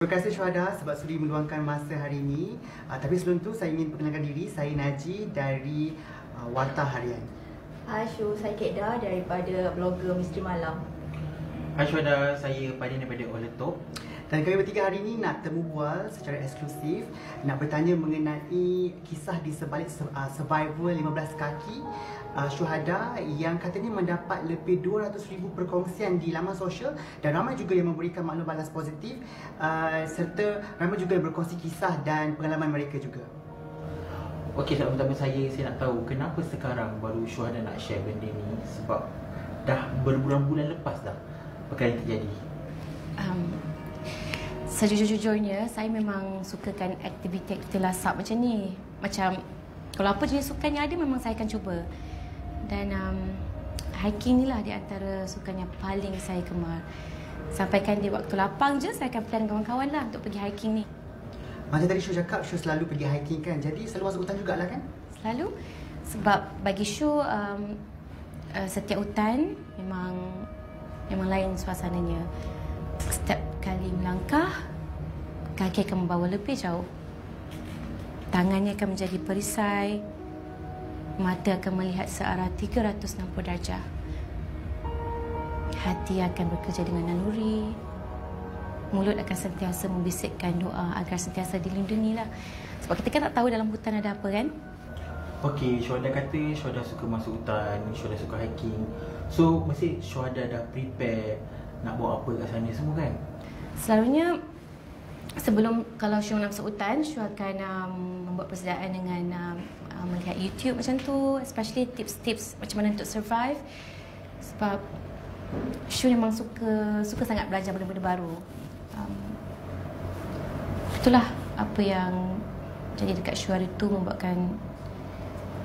Terima kasih Syuhada sebab sudi meluangkan masa hari ini. Uh, tapi sebelum tu saya ingin perkenalkan diri, saya Naji dari uh, Warta Harian. Hai Syu, saya Kekda daripada blogger Misteri Malam. Hai Syuhada, saya Padin daripada Oletok. Dan kami bertiga hari ini nak temu bual secara eksklusif nak bertanya mengenai kisah di sebalik uh, survival 15 kaki uh, syuhada yang katanya mendapat lebih 200,000 perkongsian di laman sosial dan ramai juga yang memberikan maklum balas positif uh, serta ramai juga yang berkongsi kisah dan pengalaman mereka juga. Okey, soalan pertama saya, saya nak tahu kenapa sekarang baru Syuhada nak share benda ni sebab dah berbulan-bulan lepas dah perkara yang terjadi. Um, Sejujur-jujurnya, saya memang sukakan aktiviti-aktiviti lasap macam ni. Macam, kalau apa jenis sukan yang ada, memang saya akan cuba. Dan um, hiking ni lah di antara sukan yang paling saya gemar. Sampaikan di waktu lapang je, saya akan plan kawan-kawan lah untuk pergi hiking ni. Macam tadi Syu cakap, Syu selalu pergi hiking kan? Jadi selalu masuk hutan jugalah kan? Selalu. Sebab bagi Syu, um, uh, setiap hutan memang memang lain suasananya. Setiap kali melangkah, kaki akan membawa lebih jauh. Tangannya akan menjadi perisai, mata akan melihat searah 360 darjah. Hati akan bekerja dengan naluri. Mulut akan sentiasa membisikkan doa agar sentiasa dilindungi lah. Sebab kita kan tak tahu dalam hutan ada apa kan? Okey, Syuhada kata Syuhada suka masuk hutan, Syuhada suka hiking. So, mesti Syuhada dah prepare nak buat apa kat sana semua kan? Selalunya sebelum kalau Syul nak masuk hutan, Syul akan um, membuat persediaan dengan um, uh, melihat YouTube macam tu, especially tips-tips macam mana untuk survive. Sebab Syul memang suka suka sangat belajar benda-benda baru. Um, itulah apa yang jadi dekat Syul hari tu membuatkan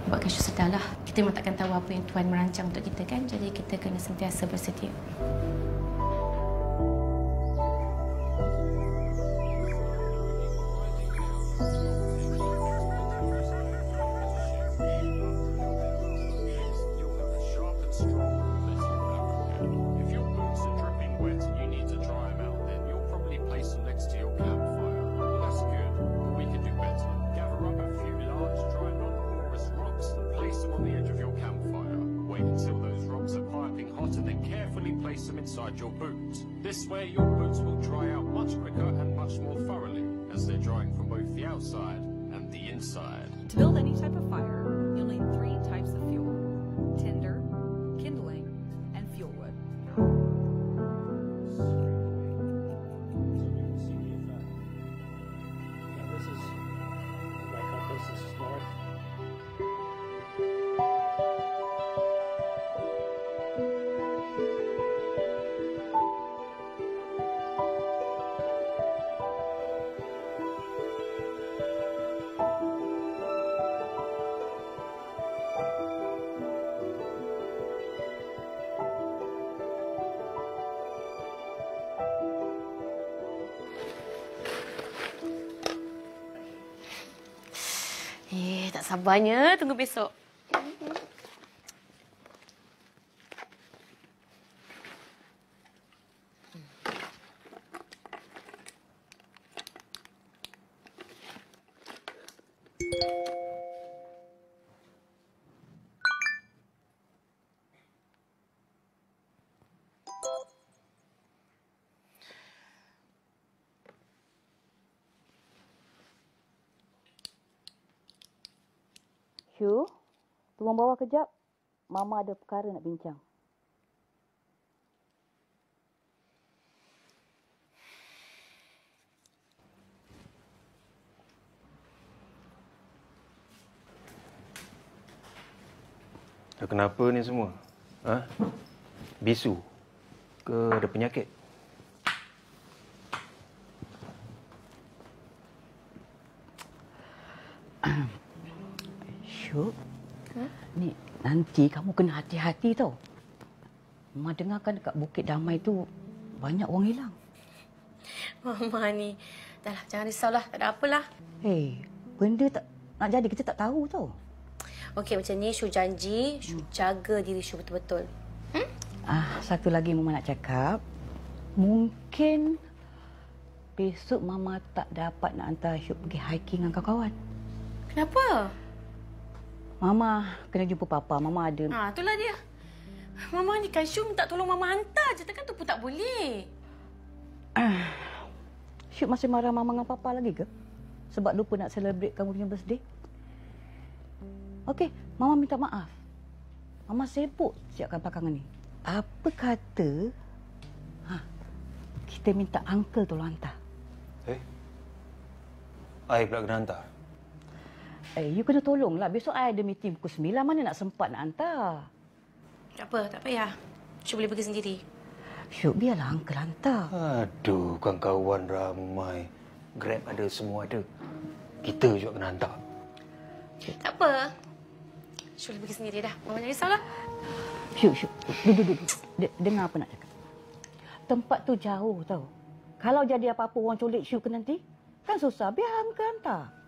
membuatkan Syul sedarlah. Kita memang takkan tahu apa yang Tuhan merancang untuk kita kan. Jadi kita kena sentiasa bersedia. This way, your boots will dry out much quicker and much more thoroughly, as they're drying from both the outside and the inside. To build any type of fire, you'll need three types of fuel tinder, sabarnya tunggu besok. Turun bawah kejap. Mama ada perkara nak bincang. Kenapa ni semua? Ha? Bisu? Ke ada penyakit? Syu, ni nanti kamu kena hati-hati tau. Mama dengarkan dekat Bukit Damai tu banyak orang hilang. Mama ni. Dah lah, jangan risaulah. Tak ada apalah. Hei, benda tak nak jadi kita tak tahu tau. Okey, macam ni Syu janji, Syu jaga diri Syu betul-betul. Ah, satu lagi Mama nak cakap. Mungkin besok Mama tak dapat nak hantar Syuk pergi hiking dengan kawan-kawan. Kenapa? Mama kena jumpa Papa. Mama ada... Ha, itulah dia. Mama ni kan Syuk minta tolong Mama hantar je. Takkan tu pun tak boleh. Syuk masih marah Mama dengan Papa lagi ke? Sebab lupa nak celebrate kamu punya birthday? Okey, Mama minta maaf. Mama sibuk siapkan belakangan ni. Apa kata ha, kita minta uncle tolong hantar? Eh? I pula kena hantar. Eh, you kena tolonglah. Besok I ada meeting pukul 9. Mana nak sempat nak hantar? Tak apa, tak payah. Syuk boleh pergi sendiri. Syuk, biarlah uncle hantar. Aduh, kawan-kawan ramai. Grab ada, semua ada. Kita juga kena hantar. Tak apa. Syuk boleh pergi sendiri dah. Mama jangan risaulah. Syuk, syuk. Duduk, duduk. De- dengar apa nak cakap. Tempat tu jauh tau. Kalau jadi apa-apa orang culik Syuk ke nanti, kan susah. Biar uncle hantar.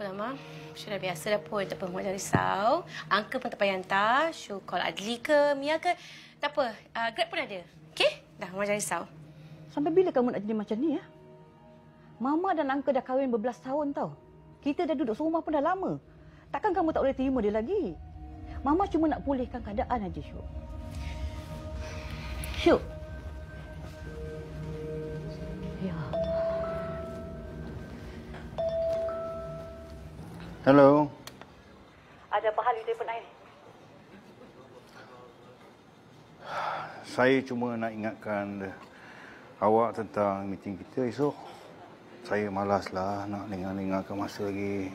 Apa Mama. Syuk dah biasa dah pun. Tak apa, Mama jangan risau. Pun tak payah hantar. Syuk call Adli ke, Mia ke. Tak apa. Uh, Grab pun ada. Okey? Dah, Mama jangan risau. Sampai bila kamu nak jadi macam ni ya? Mama dan uncle dah kahwin berbelas tahun tau. Kita dah duduk serumah pun dah lama. Takkan kamu tak boleh terima dia lagi? Mama cuma nak pulihkan keadaan aja, Syuk. Syuk. Hello. Ada apa hal you telefon saya? Saya cuma nak ingatkan awak tentang meeting kita esok. Saya malaslah nak dengar-dengarkan masa lagi.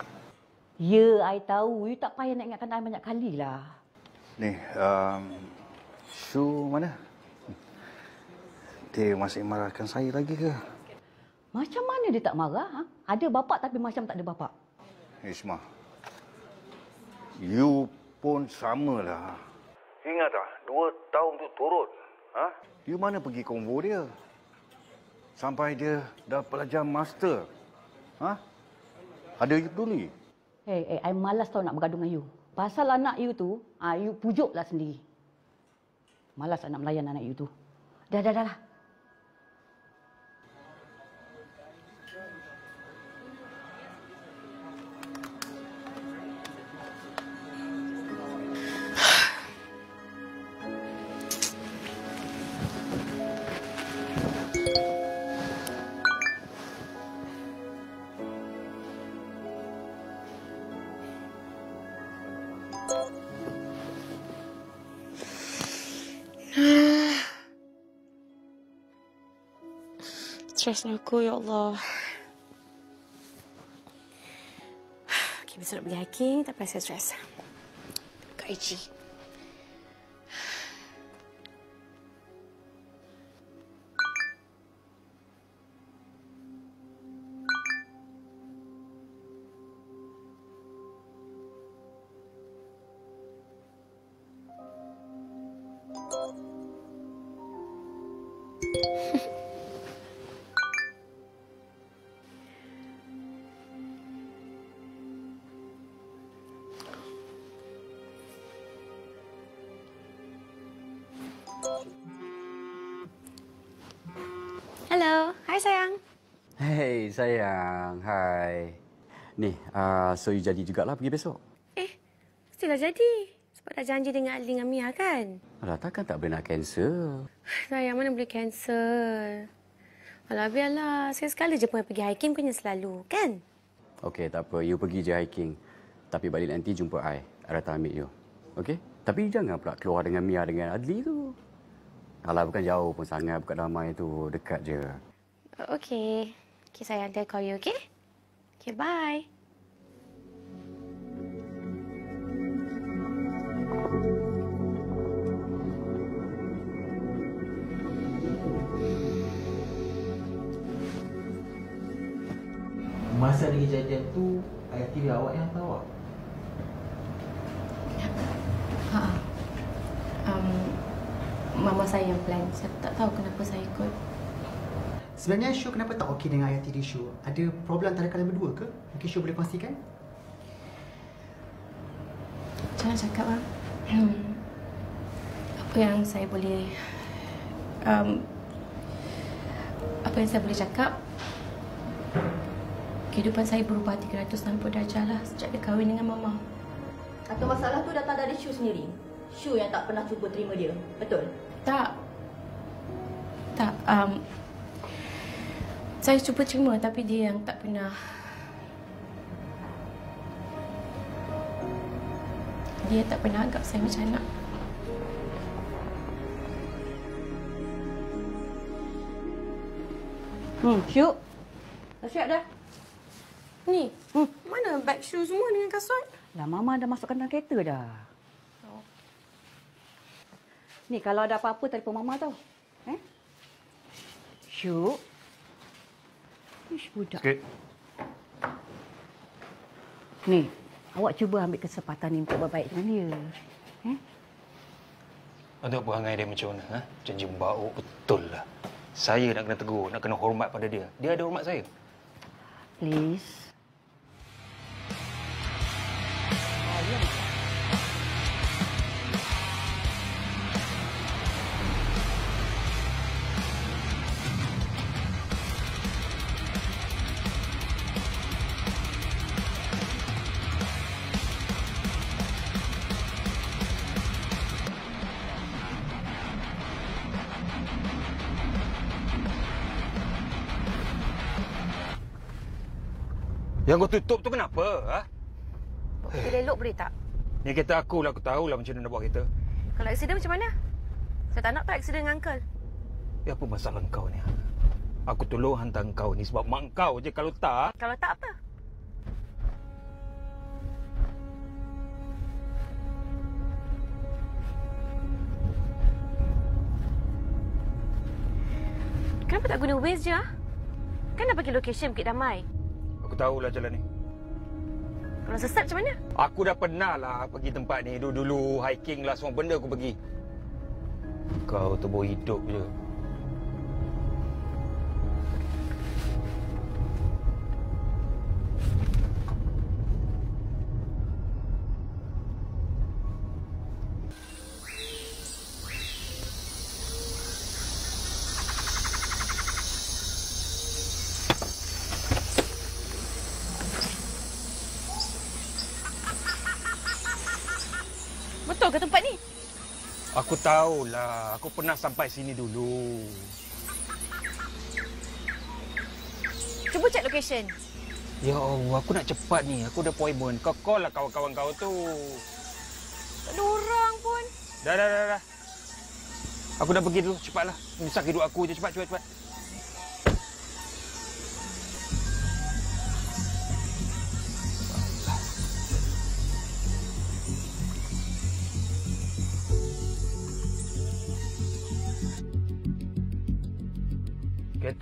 Ya, I tahu. You tak payah nak ingatkan I banyak kali lah. Ni, um, Shu mana? Dia masih marahkan saya lagi ke? Macam mana dia tak marah? Ha? Ada bapak tapi macam tak ada bapak. Isma. You pun samalah. Ingat tak? Dua tahun tu turun. Ha? You mana pergi konvo dia? Sampai dia dah pelajar master. Ha? Ada you peduli? Hey, hey, I malas tau nak bergaduh dengan you. Pasal anak you tu, ah, you pujuklah sendiri. Malas nak melayan anak you tu. Dah, dah, dah lah. Stresnya aku, ya Allah. Okay, besok nak pergi hiking, payah saya stres. Kak Ici. Hello. Hai sayang. Hey sayang, hai. Ni, uh, so you jadi jugalah pergi besok. Eh, mestilah jadi. Sebab dah janji dengan Ali dengan Mia kan? Alah, takkan tak boleh nak cancel. Sayang, mana boleh cancel? Alah, biarlah. Saya sekali je pun pergi hiking punya selalu, kan? Okey, tak apa. You pergi je hiking. Tapi balik nanti jumpa I. I datang ambil you. Okey? Tapi jangan pula keluar dengan Mia dengan Adli tu. Alah, bukan jauh pun sangat. Bukan damai tu. Dekat je. Okey. Okey, sayang. Dia call you, okey? Okey, bye. Masa ada kejadian tu, ayah tiri awak yang tahu awak. Ha. Um, mama saya yang plan. Saya tak tahu kenapa saya ikut. Sebenarnya Shu kenapa tak okey dengan ayah tiri Shu? Ada problem antara kalian berdua ke? Mungkin Shu boleh kongsikan? Jangan cakap lah. Hmm. Apa yang saya boleh... Um, apa yang saya boleh cakap, kehidupan saya berubah 360 darjah lah sejak dia kahwin dengan Mama. Atau masalah tu datang dari Shu sendiri? Shu yang tak pernah cuba terima dia, betul? Tak. Tak. Um, saya cuba terima tapi dia yang tak pernah. Dia tak pernah anggap saya macam anak. Hmm, Syuk. Dah siap dah? Ni, hmm. mana bag shoe semua dengan kasut? Lah, Mama dah masukkan dalam kereta dah. Ni, kalau ada apa-apa, telefon Mama tau. Eh? Syuk. Ish, budak. Sikit. Ni, awak cuba ambil kesempatan ni untuk berbaik dengan dia. Eh? Untuk perangai dia macam mana? Ha? Janji bau betul lah. Saya nak kena tegur, nak kena hormat pada dia. Dia ada hormat saya. Please. Yang kau tutup tu kenapa? Ha? Kita elok boleh tak? Ni kereta aku lah, aku tahulah macam mana nak buat kereta. Kalau aksiden macam mana? Saya tak nak tak aksiden dengan Uncle. Ya apa masalah kau ni? ha? Aku tolong hantar kau ni sebab mak kau je kalau tak. Kalau tak apa? Kenapa tak guna Waze je? ah? Kan dah bagi location Bukit Damai. Aku tahulah jalan ni. Kalau sesat macam mana? Aku dah pernah lah pergi tempat ni. Dulu-dulu hiking lah semua benda aku pergi. Kau tubuh hidup je. Tahulah. Aku pernah sampai sini dulu. Cuba cek location. Ya Allah, aku nak cepat ni. Aku ada appointment. Kau call lah kawan-kawan kau tu. Tak ada orang pun. Dah, dah, dah, dah. Aku dah pergi dulu. Cepatlah. Menyusah hidup aku je. Cepat, cepat, cepat.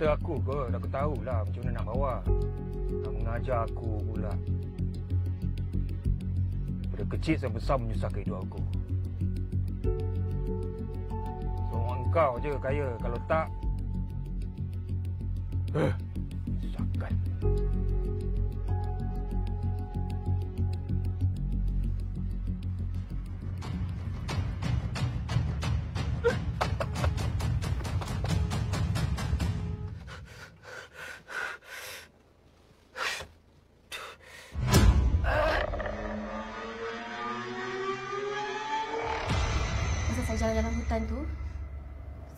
Kereta aku ke? Aku tahulah macam mana nak bawa. Nak mengajar aku pula. Daripada kecil sampai besar menyusahkan hidup aku. Seorang kau je kaya. Kalau tak... Eh,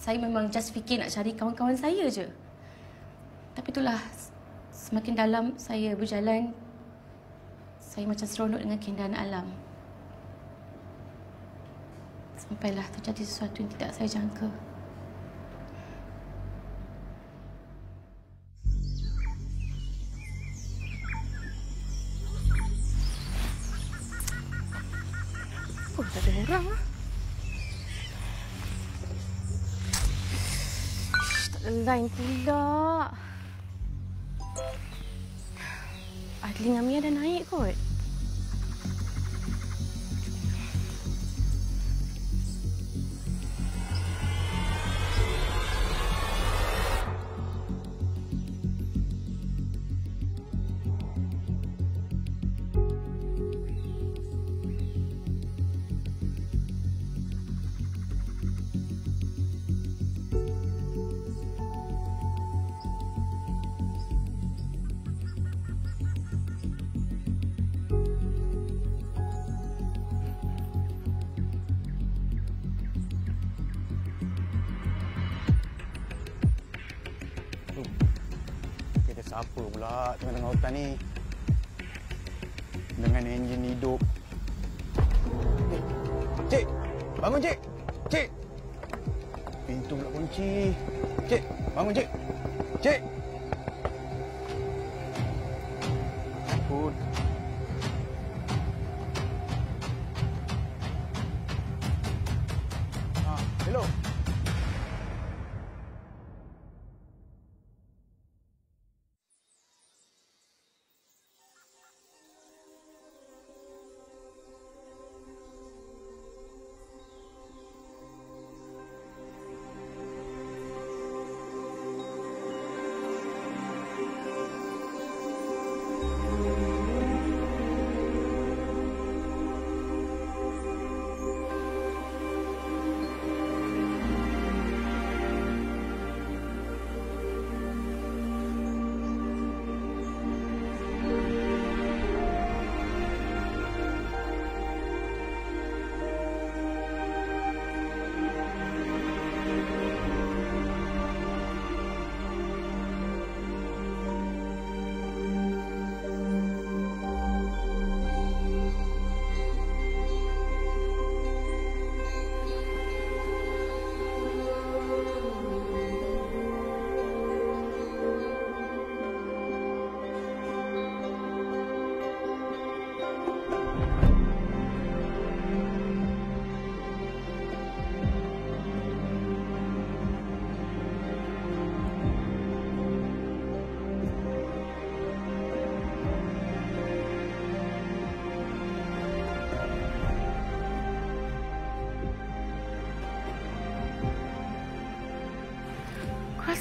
saya memang just fikir nak cari kawan-kawan saya je. Tapi itulah, semakin dalam saya berjalan, saya macam seronok dengan keindahan alam. Sampailah terjadi sesuatu yang tidak saya jangka. Oh, tak ada orang lah. Line pula. Adli dengan Mia dah naik kot. Pula tengah-tengah hutan ni? Dengan enjin hidup. Eh, Cik! Bangun, Cik! Cik! Pintu pula kunci. Cik! Bangun, Cik! Cik!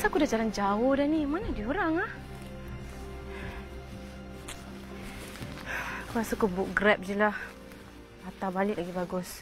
Rasa aku dah jalan jauh dah ni. Mana dia orang ah? Aku rasa aku book Grab je lah. Patah balik lagi bagus.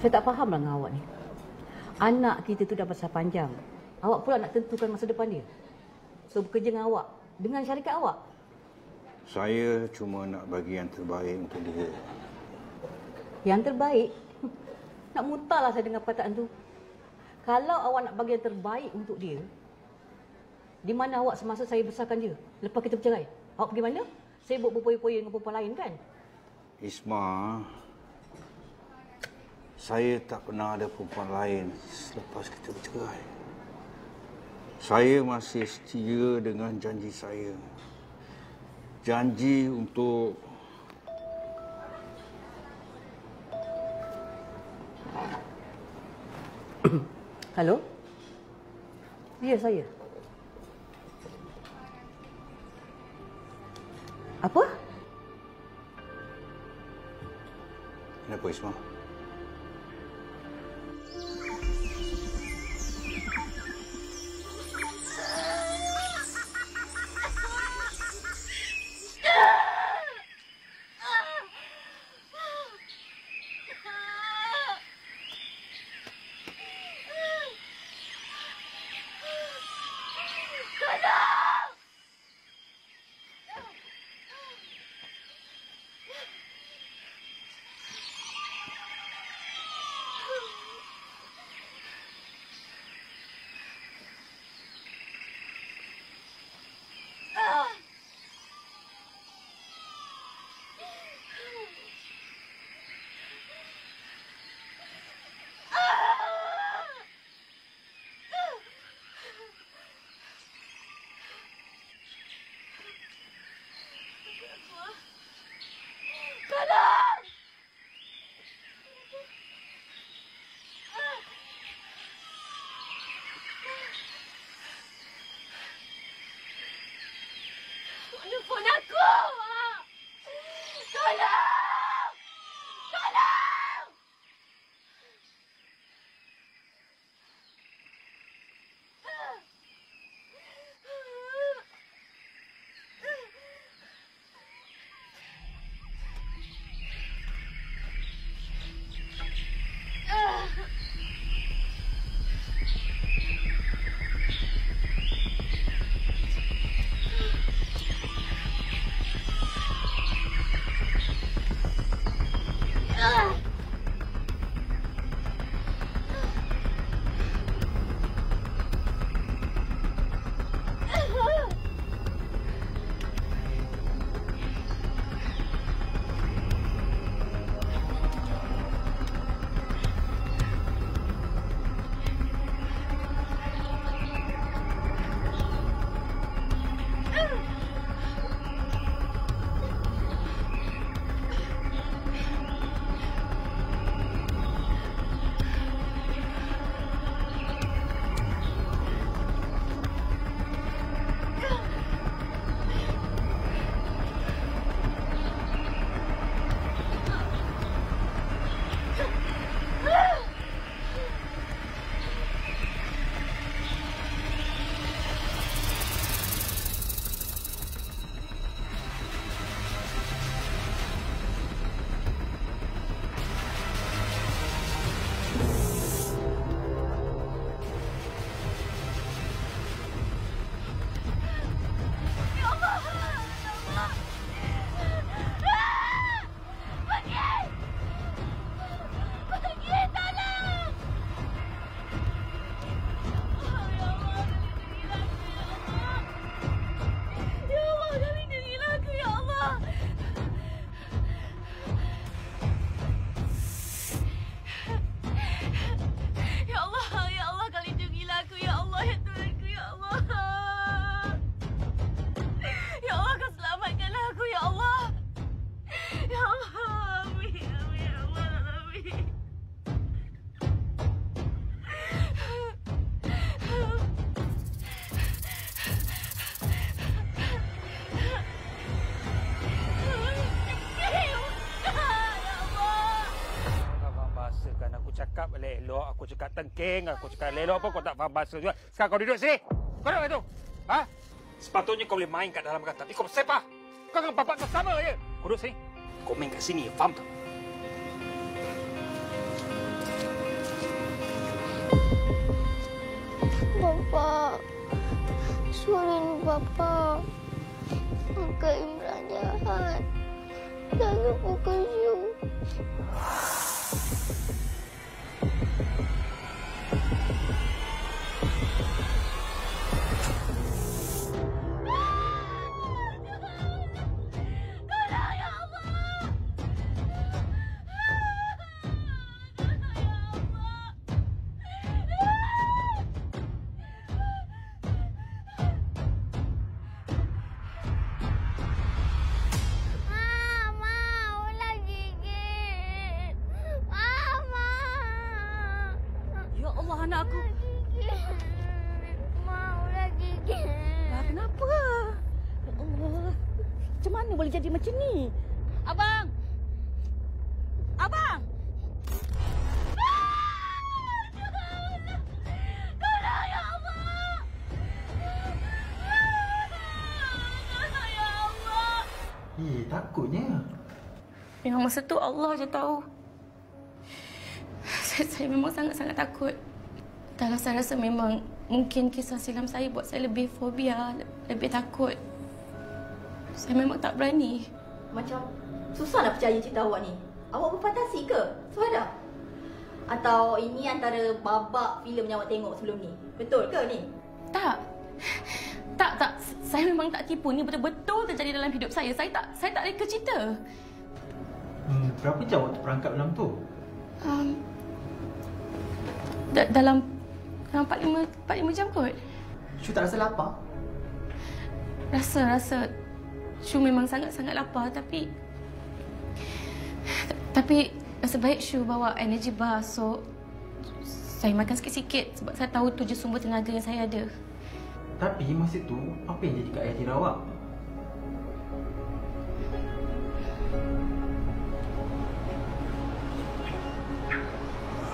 Saya tak fahamlah dengan awak ni. Anak kita tu dah besar panjang. Awak pula nak tentukan masa depan dia. So bekerja dengan awak. Dengan syarikat awak. Saya cuma nak bagi yang terbaik untuk dia. Yang terbaik? Nak muntahlah saya dengar perkataan tu. Kalau awak nak bagi yang terbaik untuk dia, di mana awak semasa saya besarkan dia? Lepas kita bercerai. Awak pergi mana? Saya buat berpoya-poya dengan perempuan lain kan? Isma, saya tak pernah ada perempuan lain selepas kita bercerai. Saya masih setia dengan janji saya. Janji untuk Hello? Ya, saya. Apa? Kenapa Ismail? Cakap tengking, aku cakap elok apa kau tak faham bahasa juga. Sekarang kau duduk sini. Kau duduk itu. Ha? Sepatutnya kau boleh main kat dalam kan, tapi kau bersepah. Kau dengan bapak kau sama je. Kau duduk sini. Kau main kat sini, faham tak? Bapa, suruh Bapa. Uncle Imran jahat. Jangan pukul you. Masa tu Allah je tahu. Saya, saya memang sangat-sangat takut. Dan saya rasa memang mungkin kisah silam saya buat saya lebih fobia, lebih takut. Saya memang tak berani. Macam susah nak percaya cerita awak ni. Awak berfantasi ke? Suhada? Atau ini antara babak filem yang awak tengok sebelum ni? Betul ke ni? Tak. Tak, tak. Saya memang tak tipu. Ni betul-betul terjadi dalam hidup saya. Saya tak saya tak reka cerita. Hmm, berapa jam waktu perangkap dalam tu? Um, da- dalam dalam 45 45 jam kot. Shu tak rasa lapar? Rasa rasa Shu memang sangat-sangat lapar tapi tapi nasib baik Shu bawa energy bar so saya makan sikit-sikit sebab saya tahu tu je sumber tenaga yang saya ada. Tapi masa tu, apa yang jadi kat ayah tira awak?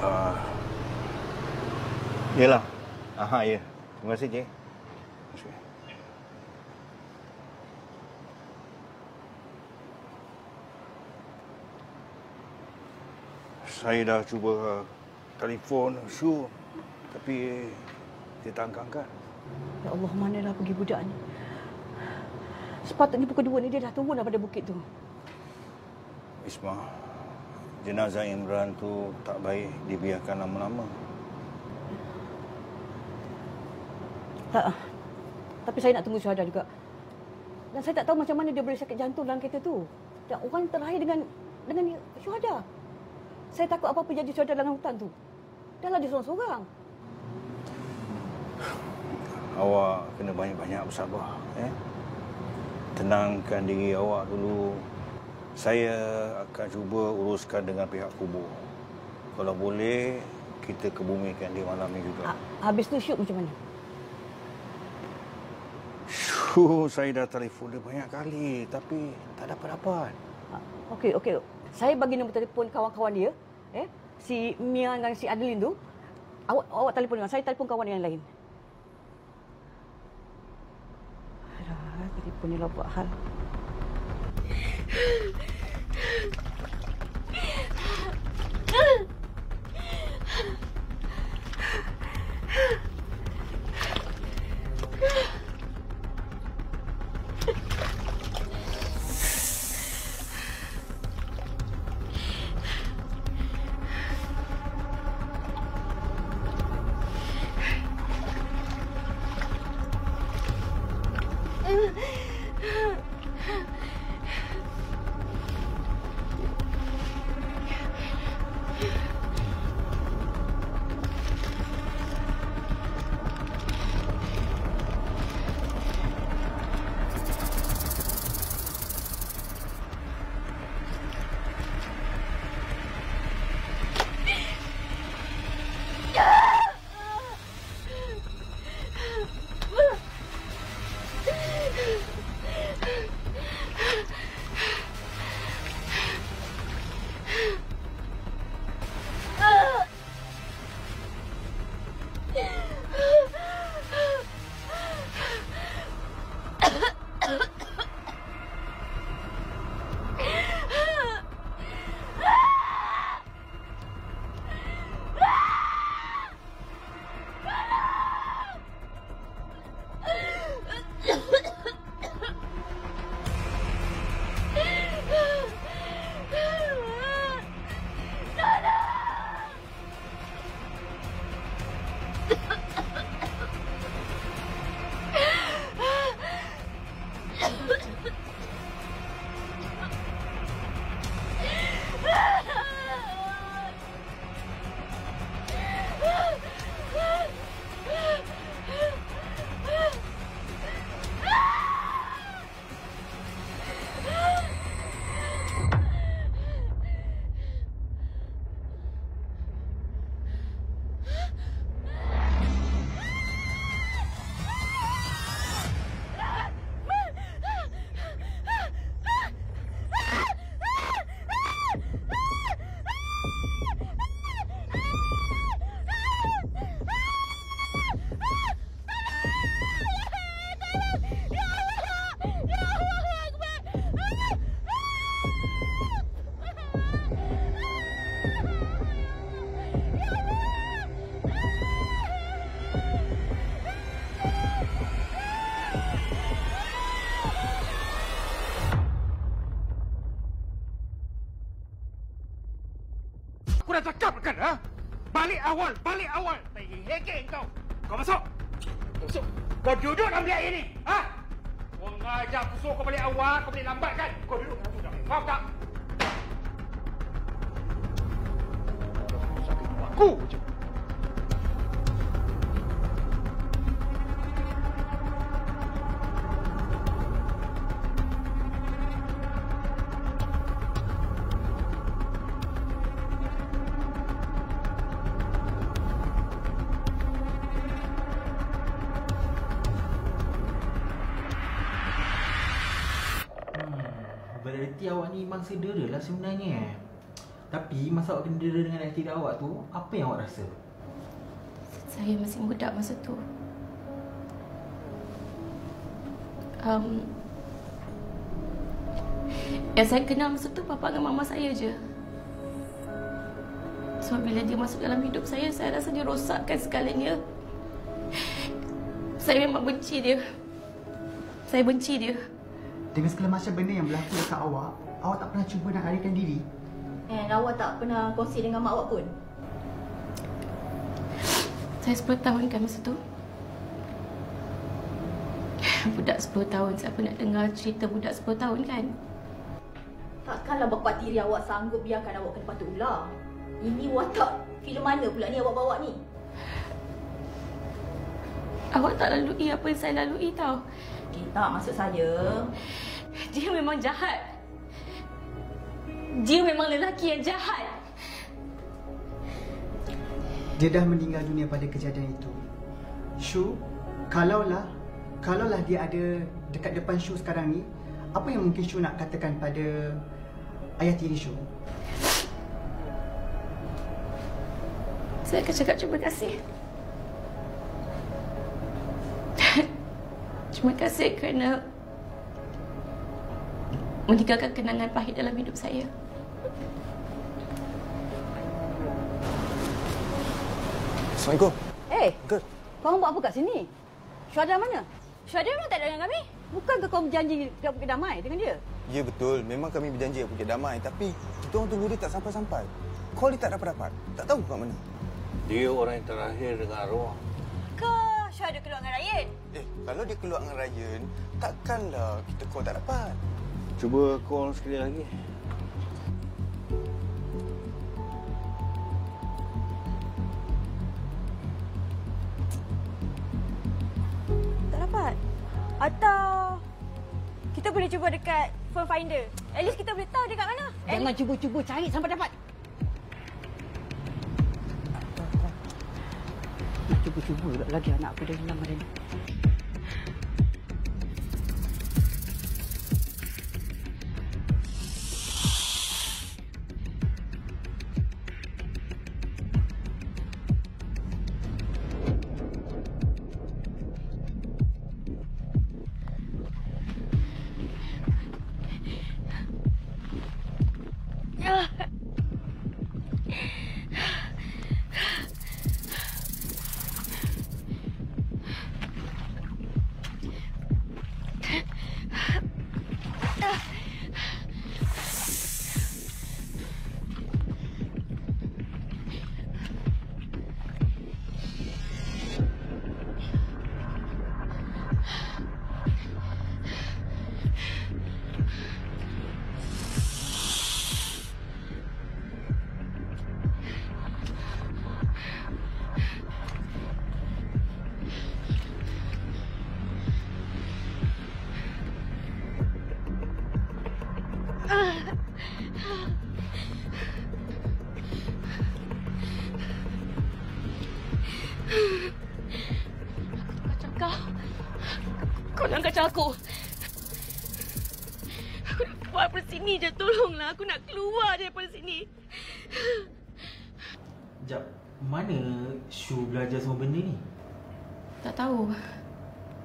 Uh, yelah. Aha, ya. Terima kasih, Cik. Saya dah cuba uh, telefon Shu tapi dia tak angkat-angkat. Ya Allah, manalah pergi budak ni. Sepatutnya pukul dua ni dia dah turun daripada bukit tu. Isma, jenazah Imran tu tak baik dibiarkan lama-lama. Tak. Tapi saya nak tunggu syuhada juga. Dan saya tak tahu macam mana dia boleh sakit jantung dalam kereta tu. Dan orang terakhir dengan dengan syuhada. Saya takut apa-apa jadi syuhada dalam hutan tu. Dah lah dia seorang-seorang. Awak kena banyak-banyak bersabar. Eh? Tenangkan diri awak dulu. Saya akan cuba uruskan dengan pihak kubur. Kalau boleh, kita kebumikan dia malam ni juga. Habis tu syuk macam mana? Syuh, saya dah telefon dia banyak kali. Tapi tak dapat-dapat. Okey, okey. Saya bagi nombor telefon kawan-kawan dia. Eh? Si Mia dengan si Adeline tu. Awak, awak telefon dengan saya, telefon kawan yang lain. Alah, telefon ni lah buat hal. Ugh! Cakap kan, ha? Balik awal, balik awal. Pergi hekek kau. Kau masuk. Masuk. Kau duduk dalam bilik ini, ha? Kau ngajak aku suruh kau balik awal, kau balik lambat kan? Sedera lah sebenarnya eh. Tapi masa awak kena dera dengan tiri awak tu, apa yang awak rasa? Saya masih budak masa tu. Um, yang saya kenal masa tu papa dengan mama saya je. So bila dia masuk dalam hidup saya, saya rasa dia rosakkan segalanya. Saya memang benci dia. Saya benci dia. Dengan segala macam benda yang berlaku dekat awak, awak tak pernah cuba nak larikan diri. And awak tak pernah kongsi dengan mak awak pun? Saya 10 tahun kan masa tu. Budak 10 tahun, siapa nak dengar cerita budak 10 tahun kan? Takkanlah bapa tiri awak sanggup biarkan awak kena patut ular. Ini watak filem mana pula ni awak bawa ni? Awak tak lalui apa yang saya lalui tau. Eh, tak maksud saya. Dia memang jahat. Dia memang lelaki yang jahat. Dia dah meninggal dunia pada kejadian itu. Shu, kalaulah kalaulah dia ada dekat depan Shu sekarang ni, apa yang mungkin Shu nak katakan pada ayah tiri Shu? Saya akan cakap terima kasih. terima kasih kerana meninggalkan kenangan pahit dalam hidup saya. Assalamualaikum. Eh, Uncle. kau buat apa kat sini? Syuhada mana? Syuhada memang tak ada dengan kami. Bukankah kau berjanji nak pergi damai dengan dia? Ya betul, memang kami berjanji nak pergi damai tapi kita orang tunggu dia tak sampai-sampai. Call dia tak dapat-dapat. Tak tahu kat mana. Dia orang yang terakhir dengan arwah. Ke Syuhada keluar dengan Ryan? Eh, kalau dia keluar dengan Ryan, takkanlah kita call tak dapat. Cuba call sekali lagi. Dapat. Atau kita boleh cuba dekat phone finder. At least kita boleh tahu dia kat mana. Jangan cuba-cuba cari sampai dapat. Nak cuba-cuba lagi anak aku dah hilang hari ni. Kacau aku. Aku nak keluar daripada sini je. Tolonglah. Aku nak keluar daripada sini. Jap, mana Shu belajar semua benda ni? Tak tahu.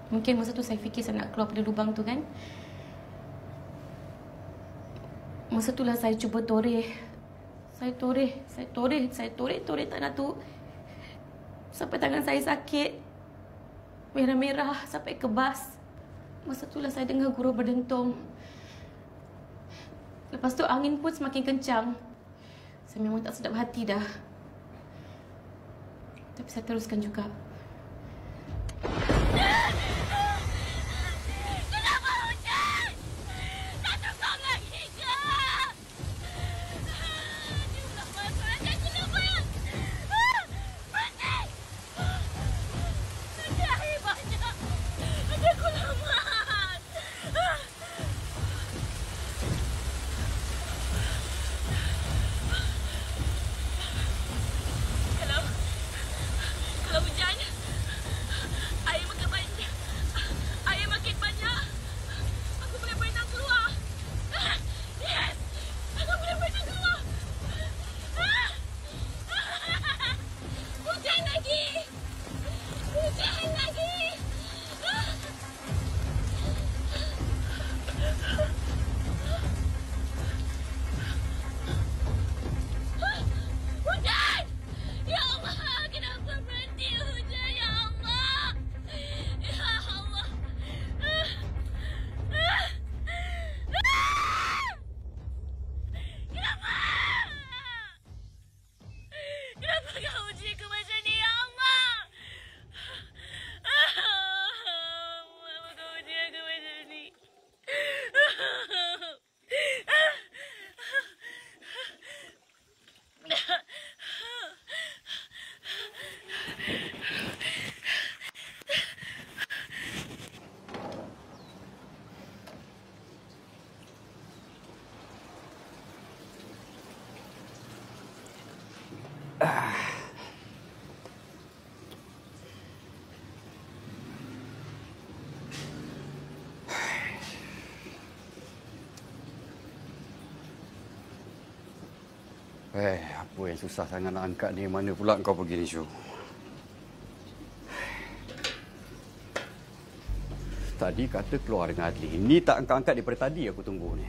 Mungkin masa tu saya fikir saya nak keluar dari lubang tu kan. Masa itulah saya cuba toreh Saya toreh, saya toreh, saya toreh-toreh tanah tu. Sampai tangan saya sakit. Merah-merah sampai kebas. Masa itulah saya dengar guru berdentum. Lepas tu angin pun semakin kencang. Saya memang tak sedap hati dah. Tapi saya teruskan juga. Eh, apa yang susah sangat nak angkat ni? Mana pula kau pergi ni, Syu? Tadi kata keluar dengan Adli. Ni tak angkat-angkat daripada tadi aku tunggu ni.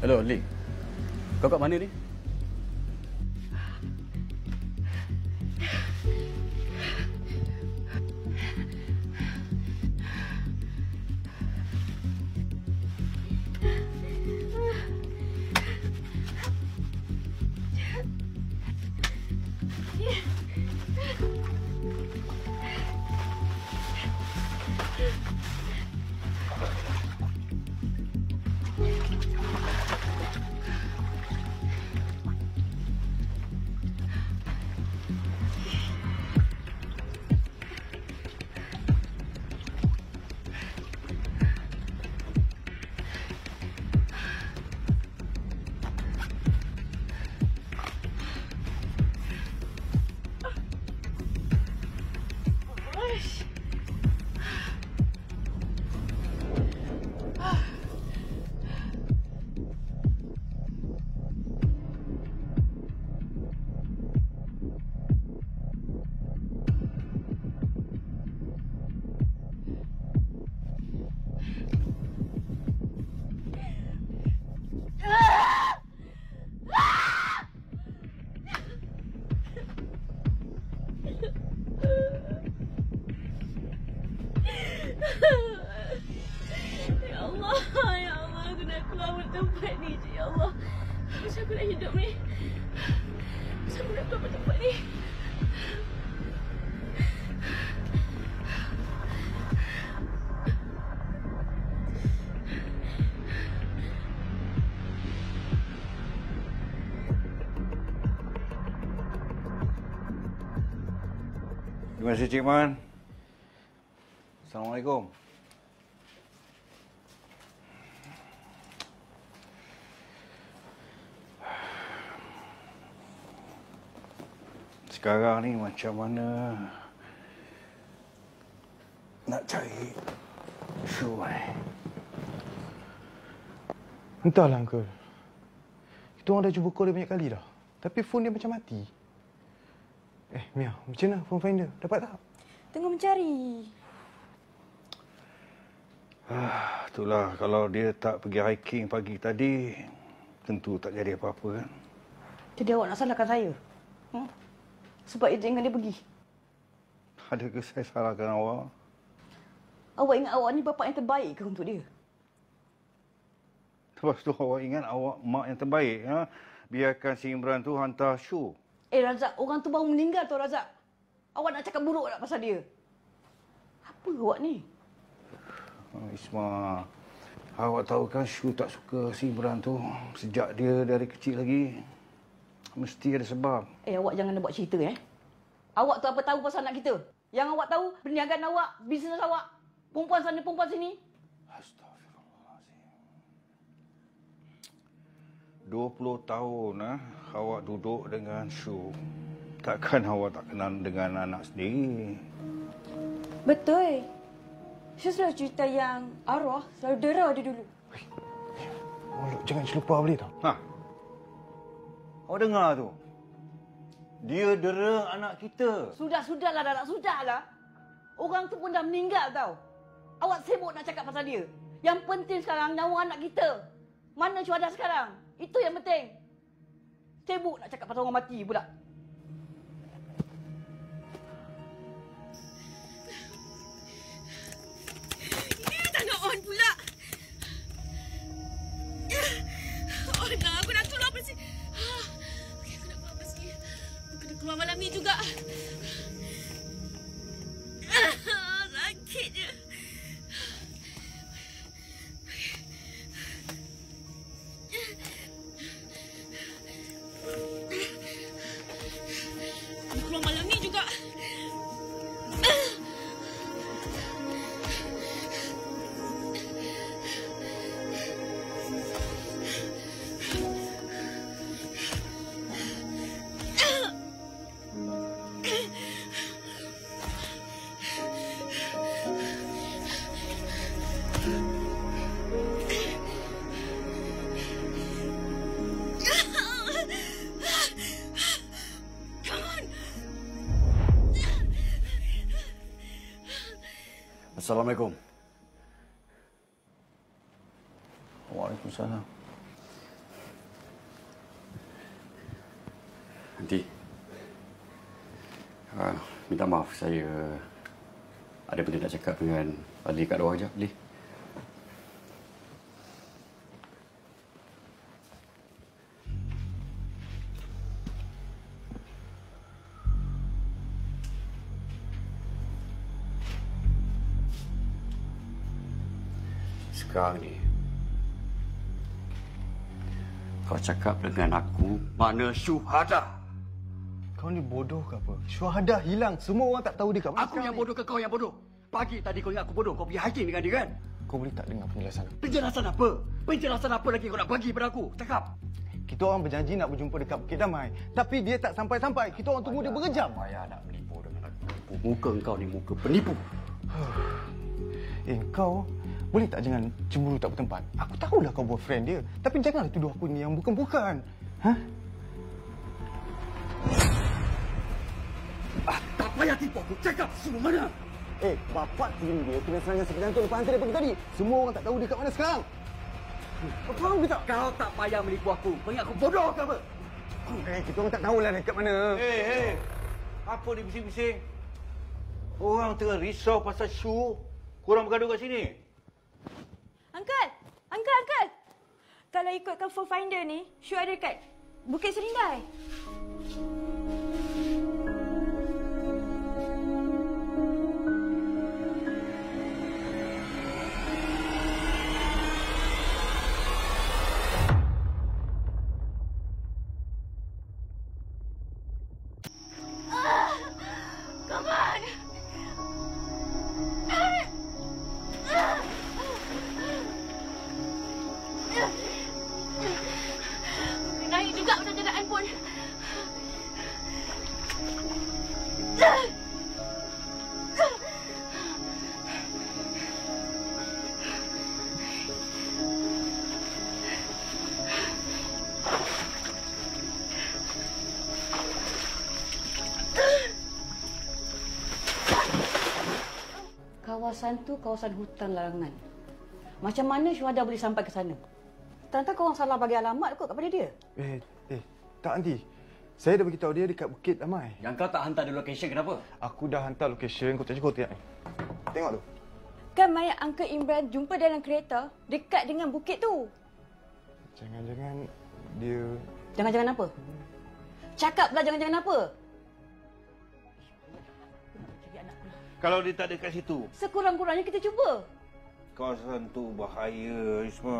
Hello, Lee. Kau kat mana ni? Kasih Cik Man. Assalamualaikum. Sekarang ni macam mana nak cari Shu eh? Entahlah, Uncle. Kita orang dah cuba call dia banyak kali dah. Tapi phone dia macam mati. Eh, Mia, macam mana phone finder? Dapat tak? Tengah mencari. Ah, itulah kalau dia tak pergi hiking pagi tadi, tentu tak jadi apa-apa kan. Jadi awak nak salahkan saya? Hmm? Sebab itu dengan dia pergi. Adakah saya salahkan awak? Awak ingat awak ni bapak yang terbaik ke untuk dia? Lepas tu awak ingat awak mak yang terbaik. Ha? Biarkan si Imran tu hantar show. Eh Razak, orang tu baru meninggal tu Razak. Awak nak cakap buruk tak pasal dia? Apa awak ni? Oh, Isma, awak tahu kan Shu tak suka si Imran tu. Sejak dia dari kecil lagi. Mesti ada sebab. Eh awak jangan nak buat cerita eh. Awak tu apa tahu pasal anak kita? Yang awak tahu perniagaan awak, bisnes awak, perempuan sana perempuan sini. 20 tahun ah, awak duduk dengan Shu. Takkan awak tak kenal dengan anak sendiri. Betul. Saya selalu cerita yang arwah selalu dera dia dulu. Mulut jangan celupar boleh tak? Ha. Awak dengar tu? Dia dera anak kita. Sudah, sudahlah dah, dah, sudahlah. Orang tu pun dah meninggal tau. Awak sibuk nak cakap pasal dia. Yang penting sekarang nyawa anak kita. Mana syuhada sekarang? Itu yang penting. Sibuk nak cakap pasal orang mati pula. Pula. Oh, aku nak keluar dari sini. Ah, Okey, aku nak keluar dari sini. Aku kena keluar malam ni juga. Saya ada benda nak cakap dengan Adli kat luar je. Adli. Sekarang ni kau cakap dengan aku mana syuhada? Kau ni bodoh ke apa? Syuhada hilang. Semua orang tak tahu dia kat mana Aku yang bodoh ke kau yang bodoh? Pagi tadi kau ingat aku bodoh. Kau pergi hiking dengan dia kan? Kau boleh tak dengar penjelasan aku? Penjelasan apa? Penjelasan apa lagi kau nak bagi pada aku? Cakap. Kita orang berjanji nak berjumpa dekat Bukit Damai. Tapi dia tak sampai-sampai. Kita orang tunggu dia berjam. Payah nak menipu dengan aku. Muka kau ni muka penipu. Eh, kau boleh tak jangan cemburu tak bertempat? Aku tahulah kau boyfriend dia. Tapi janganlah tuduh aku ni yang bukan-bukan. Ha? Tipu aku. Cakap semua mana? Eh, bapak tim dia kena serangan sekejantung lepas hantar dia pergi tadi. Semua orang tak tahu dia kat mana sekarang. Kau faham ke tak? Kau tak payah menipu aku. Kau ingat aku bodoh ke apa? Eh, kita orang tak tahulah dia kat mana. Hei, hei. Apa dia bising-bising? Orang tengah risau pasal Shu. Korang bergaduh kat sini. Uncle! Uncle, Uncle! Kalau ikutkan phone finder ni, Syu ada dekat Bukit Serindai. Kawasan tu kawasan hutan larangan. Macam mana Syuhada boleh sampai ke sana? Tante kau orang salah bagi alamat kot kepada dia. Eh, eh, tak nanti. Saya dah beritahu dia dekat Bukit Damai. Yang kau tak hantar di location kenapa? Aku dah hantar location, kau tak cukup tengok ni. Tengok tu. Kan mayat Uncle Imran jumpa dalam kereta dekat dengan bukit tu. Jangan-jangan dia... Jangan-jangan apa? Cakaplah jangan-jangan apa? Kalau dia tak ada kat situ, Sekurang-kurangnya kita cuba. kawasan tu bahaya, Isma.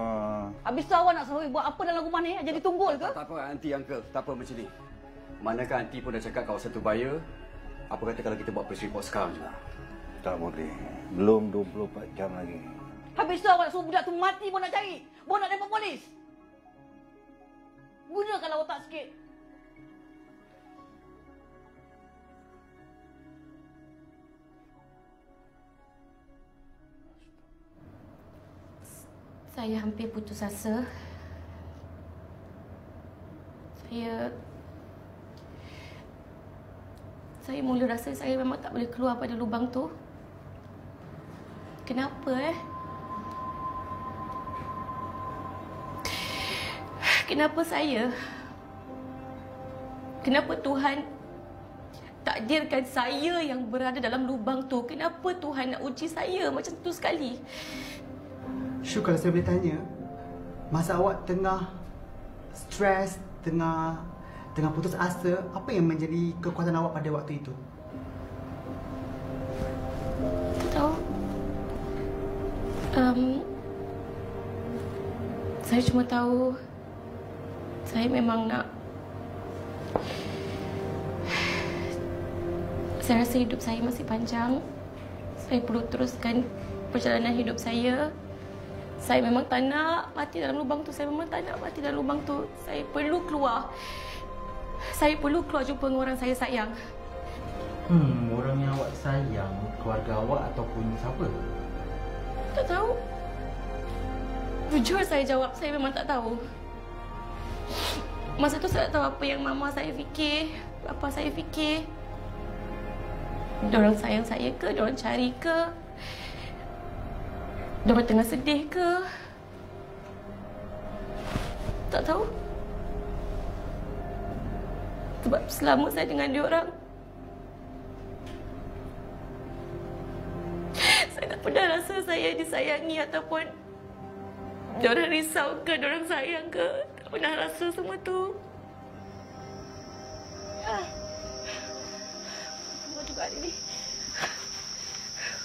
Habis tu awak nak suruh buat apa dalam rumah ni? Jadi tunggul ke? Tak apa, Aunty, Uncle. Tak apa macam ni. Manakah Aunty pun dah cakap kawasan tu bahaya? Apa kata kalau kita buat press report sekarang juga? Tak boleh. Belum 24 jam lagi. Habis tu awak nak suruh budak tu mati pun nak cari. Pun nak telefon polis. Gunakanlah otak sikit. Saya hampir putus asa. Saya saya mula rasa saya memang tak boleh keluar pada lubang tu. Kenapa eh? Kenapa saya? Kenapa Tuhan takdirkan saya yang berada dalam lubang tu? Kenapa Tuhan nak uji saya macam tu sekali? Syu, kalau saya boleh tanya, masa awak tengah stres, tengah tengah putus asa, apa yang menjadi kekuatan awak pada waktu itu? Tahu. Um, saya cuma tahu saya memang nak saya rasa hidup saya masih panjang. Saya perlu teruskan perjalanan hidup saya. Saya memang tak nak mati dalam lubang tu. Saya memang tak nak mati dalam lubang tu. Saya perlu keluar. Saya perlu keluar jumpa dengan orang saya sayang. Hmm, orang yang awak sayang, keluarga awak ataupun siapa? Tak tahu. Jujur saya jawab, saya memang tak tahu. Masa tu saya tak tahu apa yang mama saya fikir, apa saya fikir. Diorang sayang saya ke, diorang cari ke? Diorang tengah sedih ke? Tak tahu. Sebab selama saya dengan diorang, saya tak pernah rasa saya disayangi ataupun diorang risau ke, diorang sayang ke. Tak pernah rasa semua tu. Apa juga hari ni?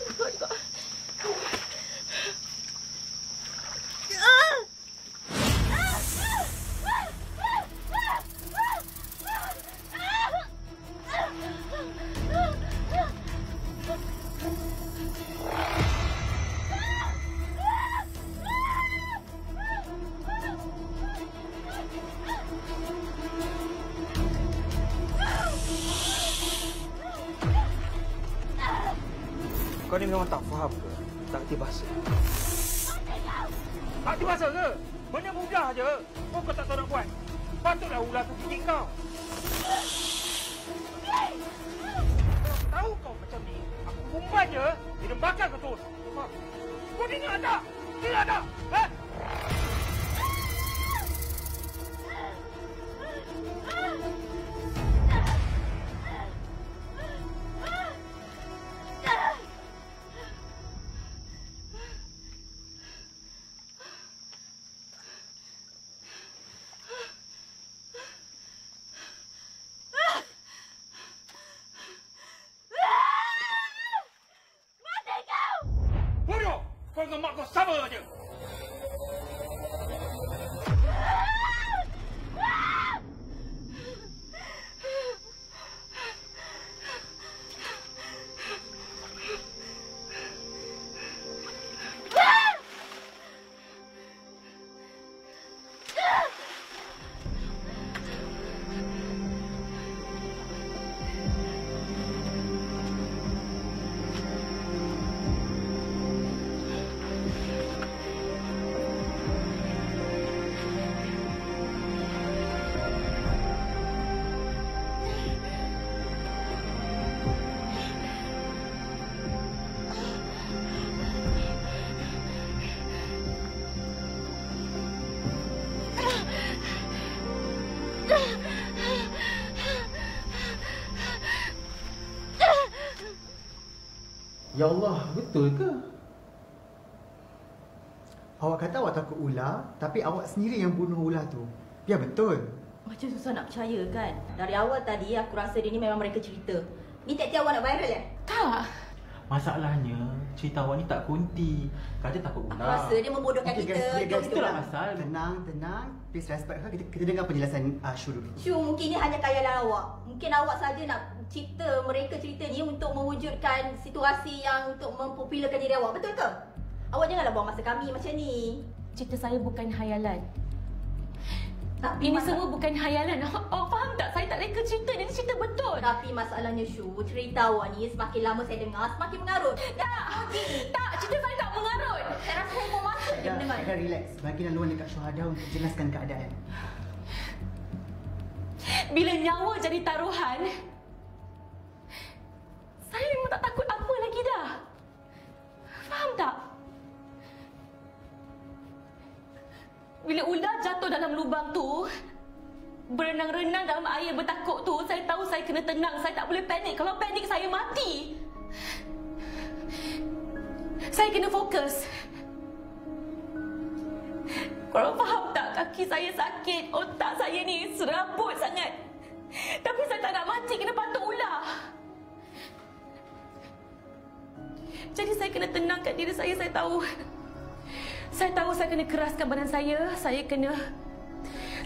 Apa juga? Tu gigit kau. Tahu kau macam ni. Aku kumpan je. Dia bakar kau terus. Kau ingat tak? Ingat tak? Ha? Bodoh! Ya Allah, betul ke? Awak kata awak takut ular, tapi awak sendiri yang bunuh ular tu. Ya betul. Macam susah nak percaya kan? Dari awal tadi aku rasa dia ni memang mereka cerita. Ni tiap-tiap awak nak viral eh? Tak. Masalahnya, cerita awak ni tak kunti. Kata takut Aku ular. rasa dia membodohkan Okey kita. guys, okay, guys, itulah pasal. Tenang, tenang. Please respect her. Kita, kita dengar penjelasan uh, Shu dulu. Syu, mungkin ni hanya khayalan awak. Mungkin awak saja nak cerita mereka cerita ni untuk mewujudkan situasi yang untuk mempopularkan diri awak. Betul ke? Awak janganlah buang masa kami macam ni. Cerita saya bukan hayalan. Tapi Ini masa- semua bukan hayalan. Awak, faham tak? Saya tak reka cerita ni. Ini cerita betul. Tapi masalahnya Syu, cerita awak ni semakin lama saya dengar semakin mengarut. Tak. Tak. Cerita saya tak mengarut. Saya rasa saya mau masuk je Dah, mendengar. dah relax. Bagi laluan dekat syuhada untuk jelaskan keadaan. Bila nyawa jadi taruhan, saya memang tak takut apa lagi dah. Faham tak? Bila ular jatuh dalam lubang tu, berenang-renang dalam air bertakuk tu, saya tahu saya kena tenang. Saya tak boleh panik. Kalau panik, saya mati. Saya kena fokus. Korang faham tak kaki saya sakit, otak saya ni serabut sangat. Tapi saya tak nak mati kena patuk ular. Jadi saya kena tenangkan diri saya, saya tahu. Saya tahu saya kena keraskan badan saya, saya kena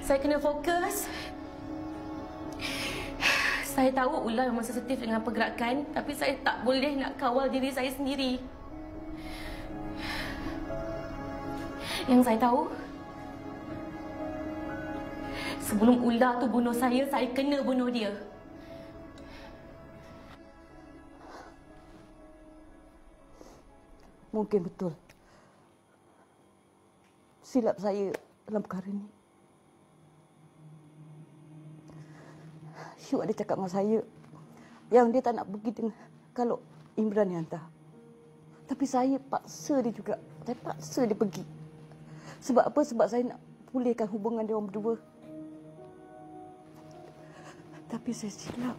saya kena fokus. Saya tahu ular memang sensitif dengan pergerakan, tapi saya tak boleh nak kawal diri saya sendiri. Yang saya tahu, sebelum ular tu bunuh saya, saya kena bunuh dia. Mungkin betul. Silap saya dalam perkara ni. Syuk ada cakap dengan saya yang dia tak nak pergi dengan kalau Imran yang hantar. Tapi saya paksa dia juga. Saya paksa dia pergi. Sebab apa? Sebab saya nak pulihkan hubungan dia orang berdua. Tapi saya silap.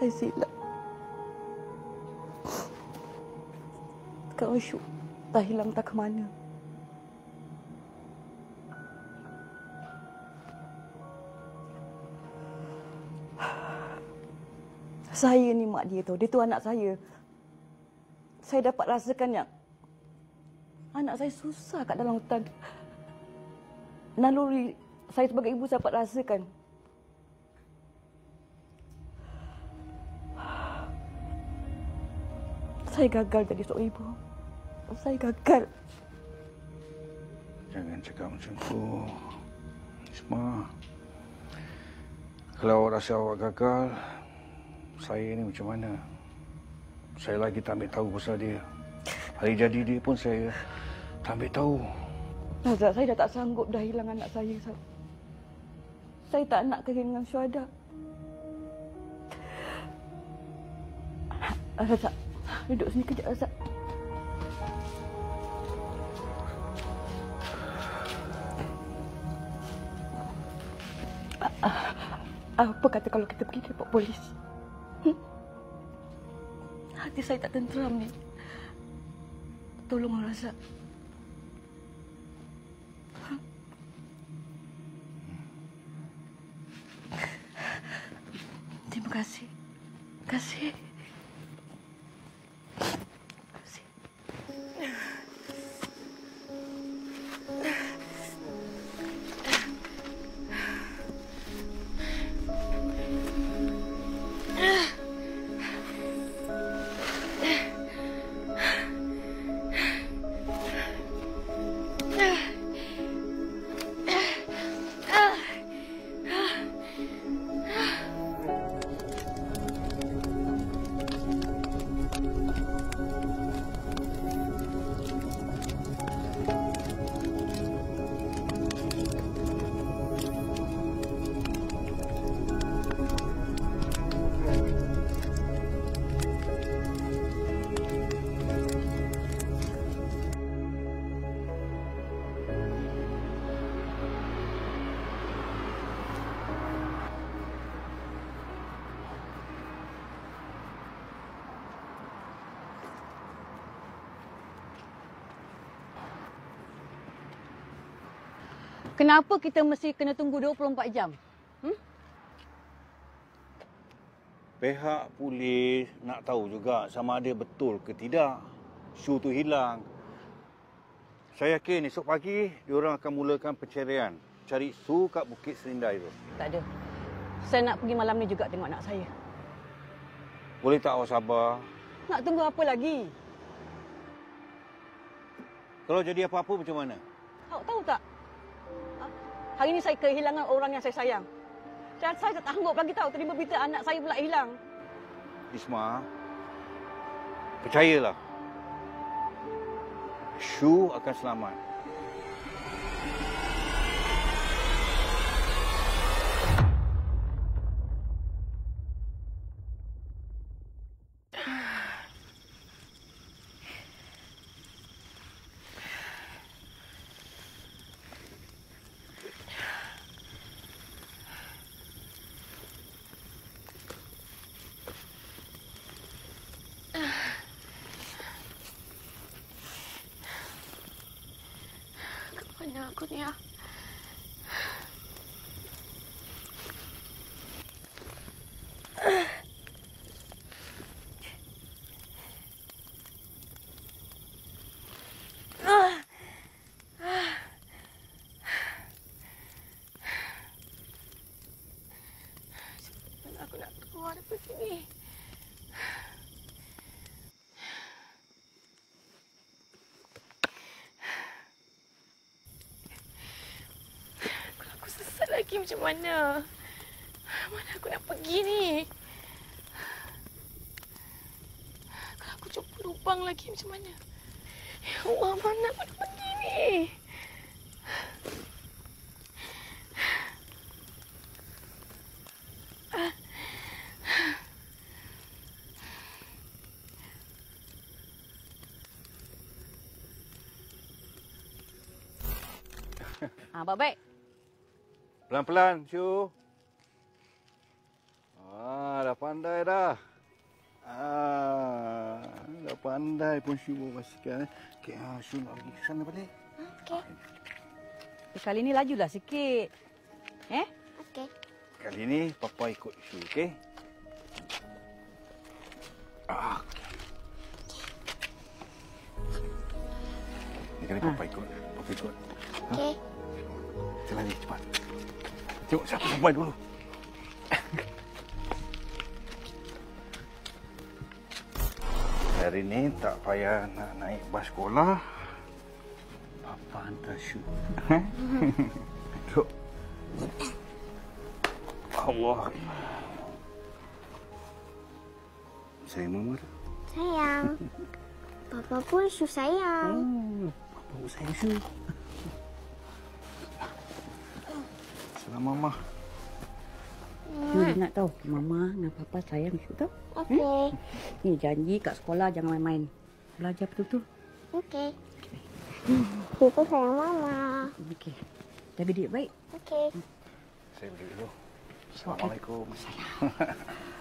Saya silap. Sekarang Syuk dah hilang tak ke mana. Saya ni mak dia tu. Dia tu anak saya. Saya dapat rasakan yang anak saya susah kat dalam hutan. Naluri saya sebagai ibu saya dapat rasakan. Saya gagal jadi seorang ibu. Saya gagal. Jangan cakap macam tu. Isma. Kalau awak rasa awak gagal, saya ni macam mana? Saya lagi tak ambil tahu pasal dia. Hari jadi dia pun saya tak ambil tahu. Nazat, saya dah tak sanggup dah hilang anak saya. Saya, tak nak kehilangan syuhada. Razak, duduk sini kejap Razak. Apa kata kalau kita pergi report polis? Hmm? Hati saya tak tenteram ni. Tolong Razak. Terima kasih. Terima kasih. Kenapa kita mesti kena tunggu 24 jam? Pihak polis nak tahu juga sama ada betul ke tidak Shu tu hilang. Saya yakin esok pagi diorang akan mulakan pencarian. Cari Su kat Bukit Serindai tu. Tak ada. Saya nak pergi malam ni juga tengok anak saya. Boleh tak awak sabar? Nak tunggu apa lagi? Kalau jadi apa-apa macam mana? Awak tahu tak? Ha? Hari ini saya kehilangan orang yang saya sayang. Dan saya tak sanggup lagi tahu terima berita anak saya pula hilang. Isma, percayalah. Shu akan selamat. Mana aku ni ah? Mana aku nak keluar daripada sini? Kalau aku lagi macam mana? Mana aku nak pergi ni? Kalau aku cuba lubang lagi macam mana? Ya Allah, mana aku nak pergi ni? Ha, baik-baik. Pelan-pelan, Shu. Ah, dah pandai dah. Ah, dah pandai pun Shu basikal. Okey, ah, Shu nak pergi ke sana balik. Okey. Eh, Kali ni lajulah sikit. Eh? Okey. Kali ni Papa ikut okey? Ah, okey. Ni kali Papa ikut. Papa ikut. Okey. Cepat. Tengok siapa sampai dulu. Hari ni tak payah nak naik bas sekolah. Papa hantar Shu. Duduk. Allah. Sayang mama tak? Sayang. Papa pun Shu sayang. Oh, Papa pun sayang Shu. Mama. You ingat tau, Mama dengan Papa sayang you tau. Okey. Ni janji kat sekolah jangan main-main. Belajar betul-betul. Okey. Kita sayang Mama. Okey. Jaga diri baik. Okey. Saya berdiri dulu. Assalamualaikum. Ya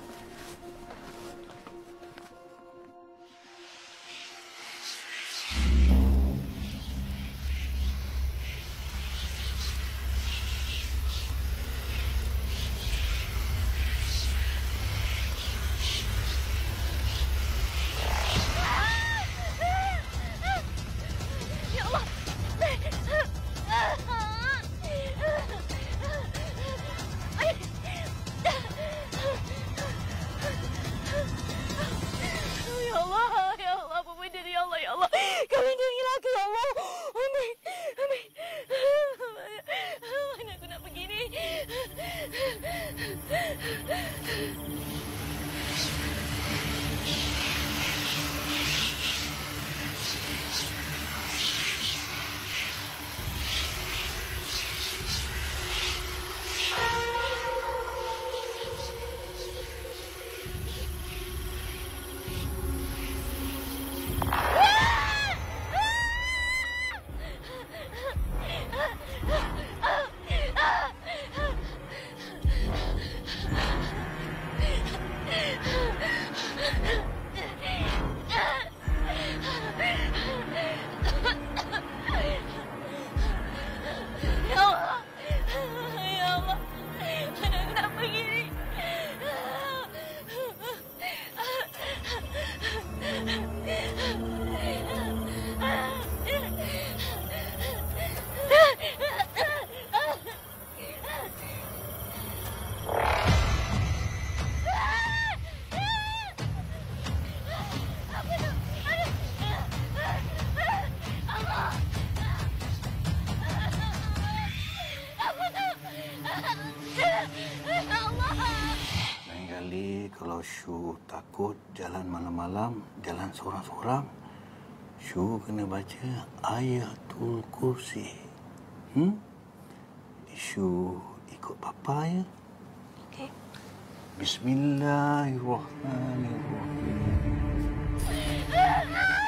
seorang-seorang, Shu kena baca Ayatul Kursi. Hmm? Shu ikut papa ya. Okey. Bismillahirrahmanirrahim.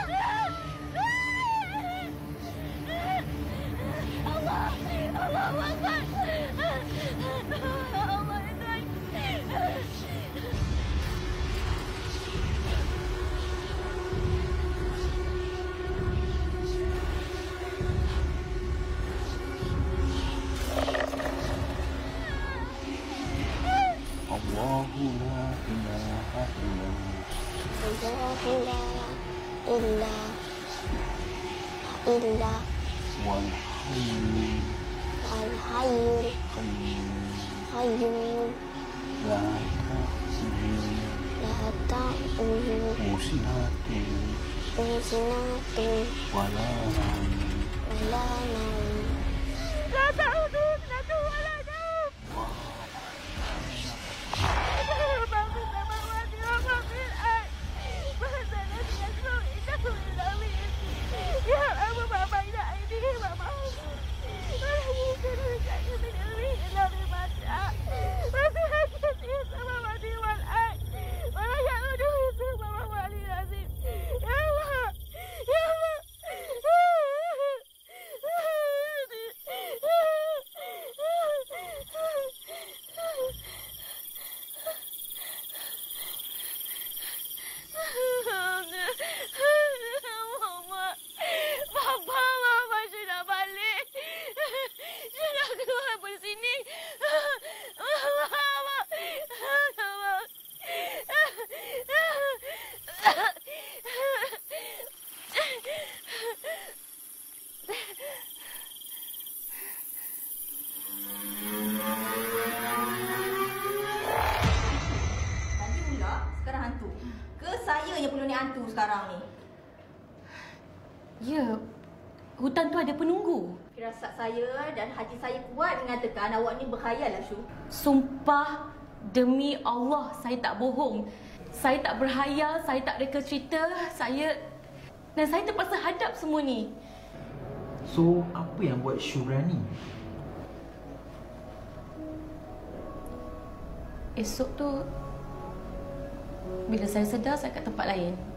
yang perlu ni hantu sekarang ni? Ya, hutan tu ada penunggu. Firasat saya dan haji saya kuat mengatakan awak ni berkhayal lah Syu. Sumpah demi Allah saya tak bohong. Saya tak berhayal, saya tak reka cerita, saya dan saya terpaksa hadap semua ni. So, apa yang buat Shu berani? Esok tu bila saya sedar saya kat tempat lain.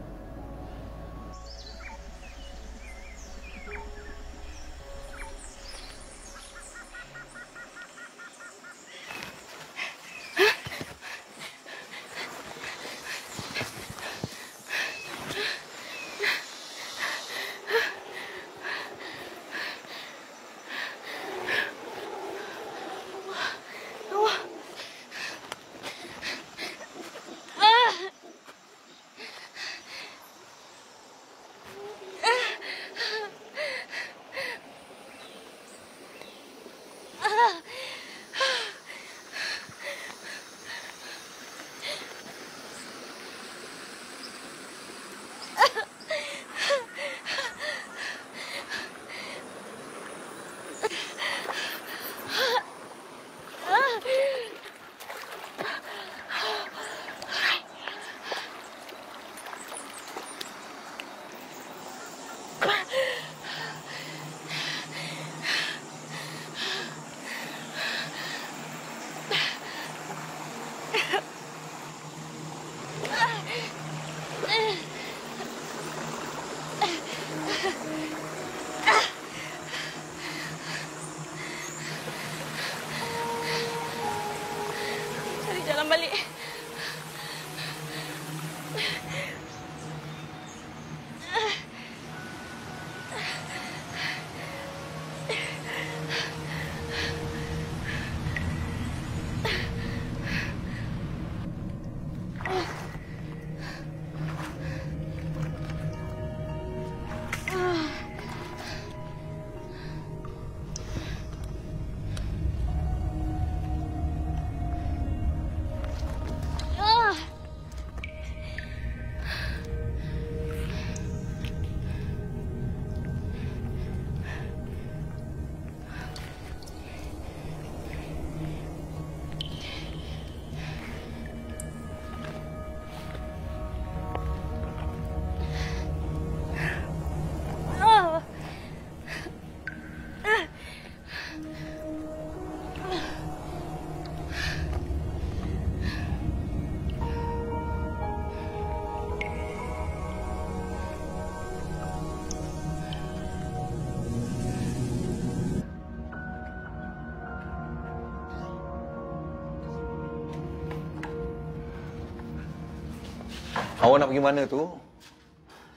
Awak nak pergi mana tu?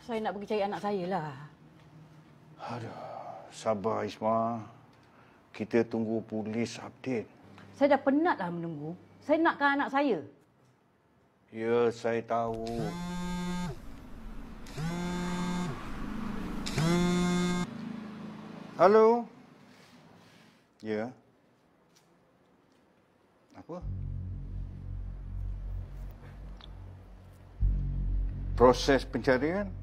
Saya nak pergi cari anak saya lah. Aduh, sabar Isma. Kita tunggu polis update. Saya dah penat lah menunggu. Saya nakkan anak saya. Ya, saya tahu. Halo? Ya. Apa? Proses pencarian?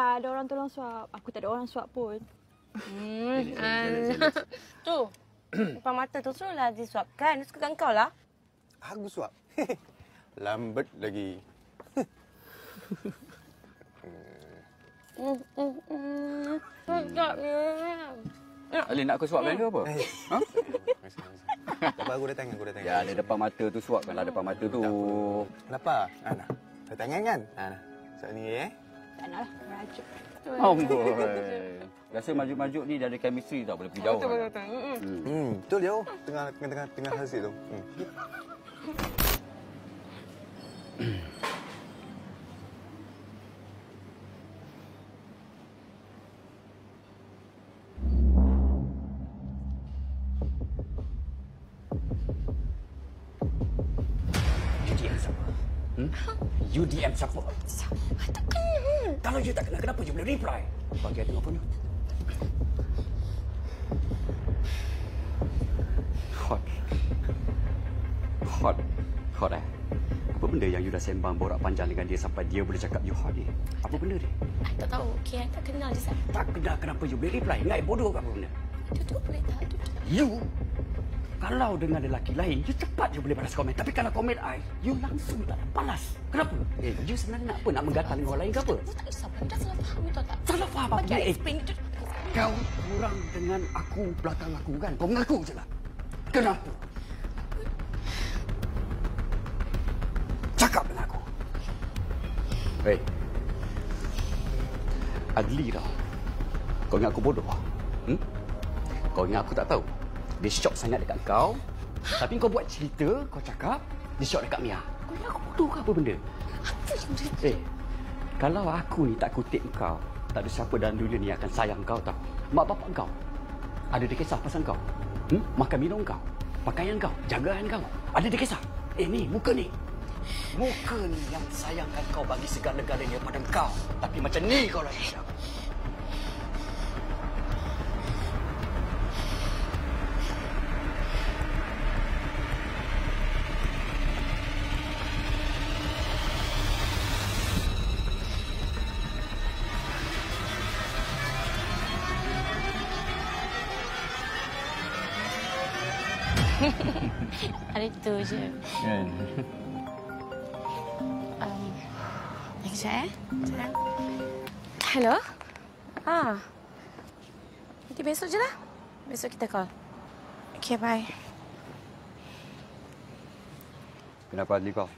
Hmm, untunglah ada orang tolong suap. Aku tak ada orang suap pun. Hmm, um, tu. Depan mata tu suruhlah disuapkan. Dia sukakan kau lah. Aku suap. Lambat lagi. Hmm, hmm, hmm. Sedapnya. Ali nak aku suapkan ke apa? Ha? Tak apa, aku datang, aku datang. Ya, ada depan mata tu suapkanlah depan mata tu. Kenapa? Ana. Tangan kan? Ana. Saat ni eh. Tak nak lah. Rajuk. Amboi. Rasa majuk-majuk ni dah ada chemistry tak boleh pergi jauh. Betul, betul, betul. Mm-mm. Hmm. Hmm, betul jauh. Tengah tengah tengah tengah hasil tu. Hmm. DM siapa? Tak kenal. Kalau you tak kenal, kenapa you boleh reply? Bagi saya tengok phone you. Hot. Hot. Hot eh? Apa benda yang you dah sembang borak panjang dengan dia sampai dia boleh cakap you hot ni? Apa benda dia? I tak tahu. Okay, I tak kenal dia. Tak kenal kenapa you boleh reply? Ngai bodoh ke apa benda? Itu tu boleh tak? You kalau dengan lelaki lain, you cepat je boleh balas komen. Tapi kalau komen I, you langsung tak nak balas. Kenapa? Eh, you sebenarnya nak apa? Nak menggatal dengan orang lain ke apa? Tak kisah. Dah salah faham you tahu tak? Salah faham apa Bagi? I Eh, explain itu. Kau kurang dengan aku belakang aku kan? Kau mengaku je lah. Kenapa? Cakap dengan aku. Hei. Adli tau. Kau ingat aku bodoh? Hmm? Kau ingat aku tak tahu? Dia syok sangat dekat kau. Tapi kau buat cerita, kau cakap, dia syok dekat Mia. Kau ingat aku bodoh ke apa benda? Apa yang dia... Eh, kalau aku ni tak kutip kau, tak ada siapa dalam dunia ni akan sayang kau tau. Mak bapak kau. Ada dia kisah pasal kau. Hmm? Makan minum kau. Pakaian kau. Jagaan kau. Ada dia kisah. Eh ni, muka ni. Muka ni yang sayangkan kau bagi segala-galanya pada kau. Tapi macam ni kau lagi Ada itu je. Kan? Um, sekejap eh. Sekejap. Hello? Ah. Nanti besok je lah. Besok kita call. Okay, bye. Kenapa Adli call?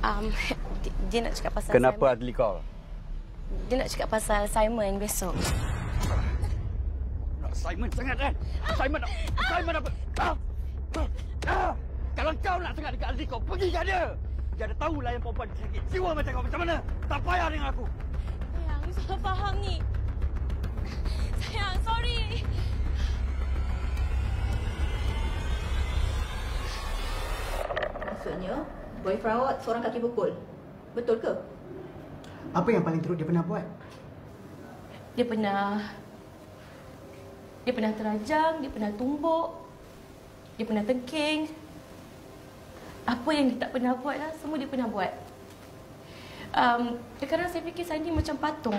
Um, dia, dia nak cakap pasal Kenapa Simon. Adli call? Dia nak cakap pasal Simon besok. Nak Simon sangat kan? Simon. Simon apa? Ah! Ah! Kalau kau nak sangat dekat Adli kau, pergi kat dia. Dia ada tahulah yang perempuan sakit jiwa macam kau macam mana. Tak payah dengan aku. Sayang, you salah faham ni. Sayang, sorry. Maksudnya, boyfriend awak seorang kaki pukul. Betul ke? Apa yang paling teruk dia pernah buat? Dia pernah... Dia pernah terajang, dia pernah tumbuk, dia pernah tengking. Apa yang dia tak pernah buat lah, semua dia pernah buat. Um, kadang saya fikir ni macam patung.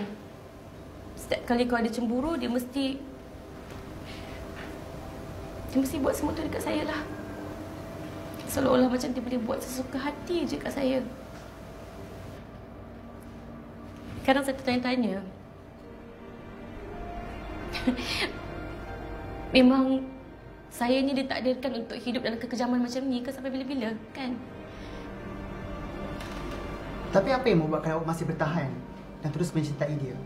Setiap kali kau ada cemburu, dia mesti... Dia mesti buat semua tu dekat saya lah. Seolah-olah macam dia boleh buat sesuka hati je kat saya. Kadang saya tertanya-tanya. Memang saya ni ditakdirkan untuk hidup dalam kekejaman macam ni ke sampai bila-bila, kan? Tapi apa yang membuatkan awak masih bertahan dan terus mencintai dia?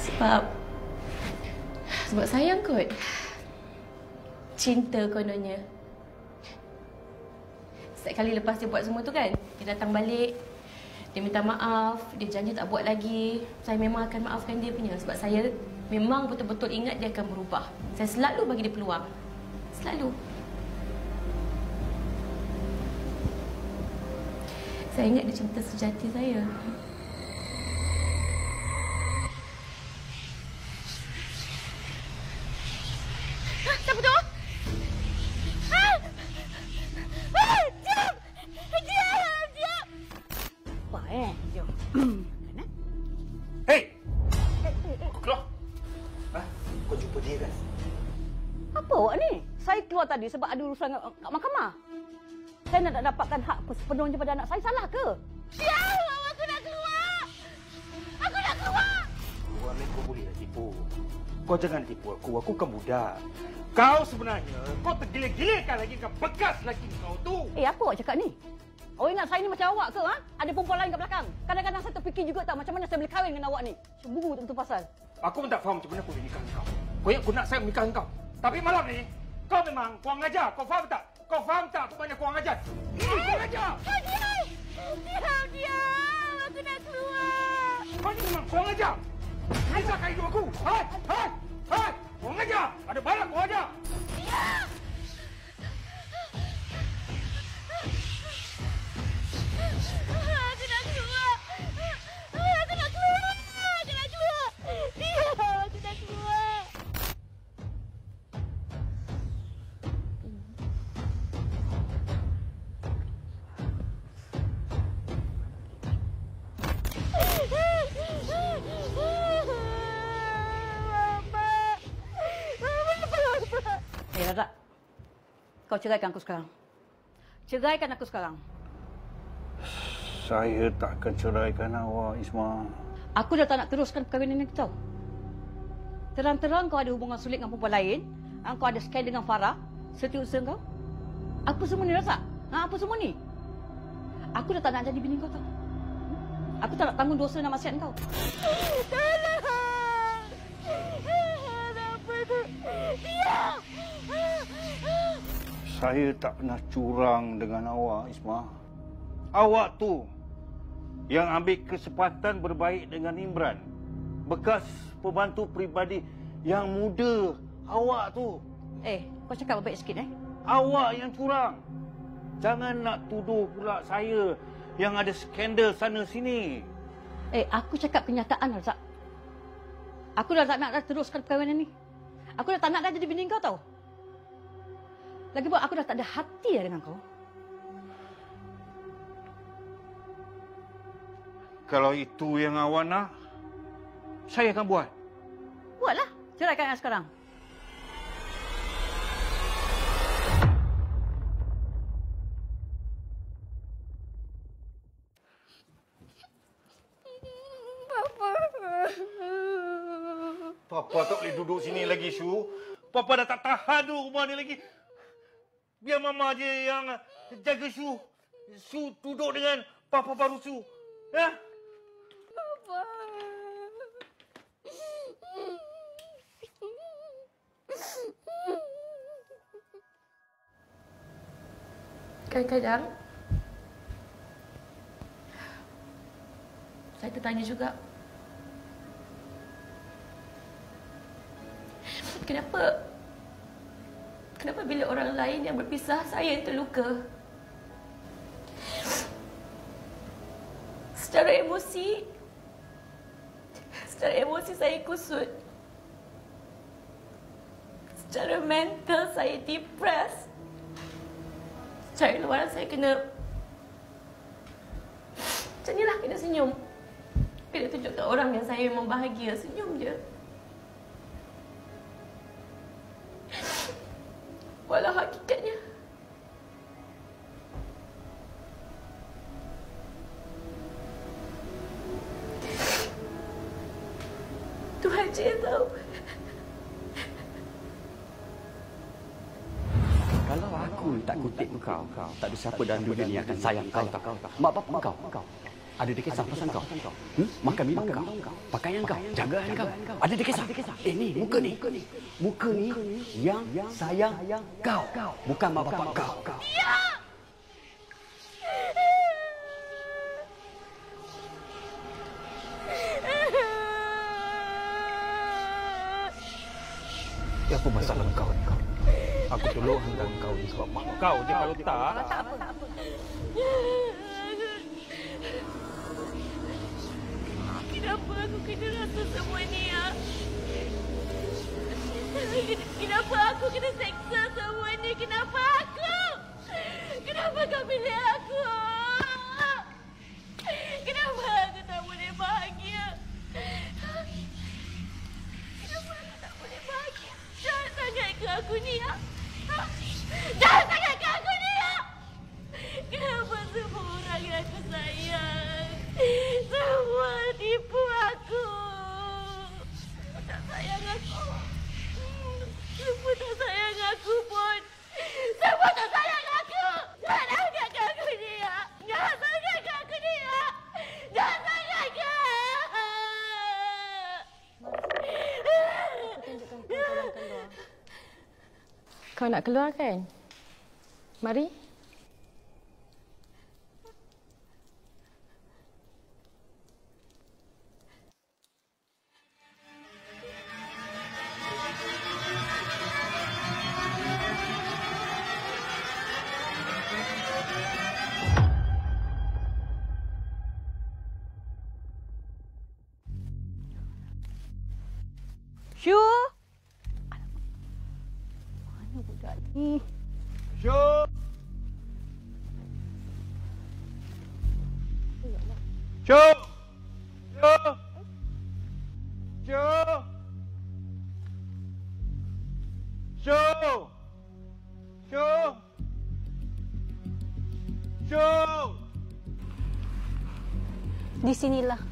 Sebab... Sebab sayang kot. Cinta kononnya. Setiap kali lepas dia buat semua tu kan, dia datang balik, dia minta maaf, dia janji tak buat lagi. Saya memang akan maafkan dia punya sebab saya memang betul-betul ingat dia akan berubah. Saya selalu bagi dia peluang. Selalu. Saya ingat dia cinta sejati saya. Tadi sebab ada urusan kat kat mahkamah. Saya nak dapatkan hak sepenuhnya pada anak saya. Salah ke? Diam! Aku nak keluar! Aku nak keluar! Keluar ni kau boleh tipu. Kau jangan tipu aku. Aku kan budak. Kau sebenarnya, kau tergilir-gilirkan lagi dengan bekas lagi kau tu. Eh, apa awak cakap ni? Awak ingat saya ni macam awak ke? Ha? Ada perempuan lain kat belakang. Kadang-kadang saya terfikir juga tak macam mana saya boleh kahwin dengan awak ni. Cemburu tentu pasal. Aku pun tak faham macam mana aku boleh nikah dengan kau. Kau ingat aku nak saya menikah dengan kau. Tapi malam ni, kau memang kurang ajar. Kau faham tak? Kau faham tak apa makna kurang ajar? Ini kurang ajar. Diam! Diam! Diam! Aku nak keluar! Kau ni memang kurang ajar. Risaukan hidup aku. Hai! Hai! Hai! Kurang ajar. Ada barang kau ajar. Diam! Aku Razak. Kau ceraikan aku sekarang. Ceraikan aku sekarang. Saya tak akan ceraikan awak, Isma. Aku dah tak nak teruskan perkahwinan ini tau. Terang-terang kau ada hubungan sulit dengan perempuan lain. ah, Kau ada scan dengan Farah. Setiausaha kau. Apa semua ni Razak? Ha, apa semua ni? Aku dah tak nak jadi bini kau tau. Aku tak nak tanggung dosa dan maksiat kau. Tolong! Apa tu? Diam! Saya tak pernah curang dengan awak, Isma. Awak tu yang ambil kesempatan berbaik dengan Imran. Bekas pembantu peribadi yang muda awak tu. Eh, kau cakap baik sikit eh. Awak yang curang. Jangan nak tuduh pula saya yang ada skandal sana sini. Eh, aku cakap kenyataan Razak. Aku dah tak nak dah teruskan perkahwinan ni. Aku dah tak nak dah jadi bini kau tau. Lagi pun aku dah tak ada hati dah dengan kau. Kalau itu yang awak nak, saya akan buat. Buatlah. Ceraikan yang sekarang. Papa tak boleh duduk sini lagi, Shu. Papa dah tak tahan duduk rumah ni lagi. Biar Mama je yang jaga Shu. Shu duduk dengan Papa baru Shu. Ya? Kadang-kadang saya tertanya juga kenapa kenapa bila orang lain yang berpisah saya yang terluka? Secara emosi secara emosi saya kusut. Secara mental saya depressed Secara luaran saya kena Macam ni lah kena senyum. Kena tunjukkan orang yang saya memang bahagia Senyum je kau, tak ada siapa dalam dunia ni akan sayang kau tak. Mak bapak kau, ada dia kisah pasal kau. Hmm? Makan minum kau, pakaian kau, jagaan kau. Ada dia kisah. Eh ni, muka ni. Muka ni yang sayang kau. Bukan mak bapak kau. Ya apa masalah? Tolong hantar kau ni sebab mak kau je kalau tak. Apa, tak apa. Kenapa aku kena rasa semua ni ya? Kenapa aku kena seksa semua ni? Kenapa aku? Kenapa kau pilih aku? Kenapa aku tak boleh bahagia? Kenapa aku tak boleh bahagia? Jahat sangat ke aku ni ya? Ha? Jahat sangat ke aku ni ya? Kenapa semua orang yang aku sayang Semua tipu aku Tak sayang aku Semua tak sayang aku pun Semua tak sayang aku Jangan angkat ke aku ni ya Jangan sangat ke aku ni ya Jangan sangat ke Kau nak keluar kan? Mari. Syu! Syu! Syu! Di sinilah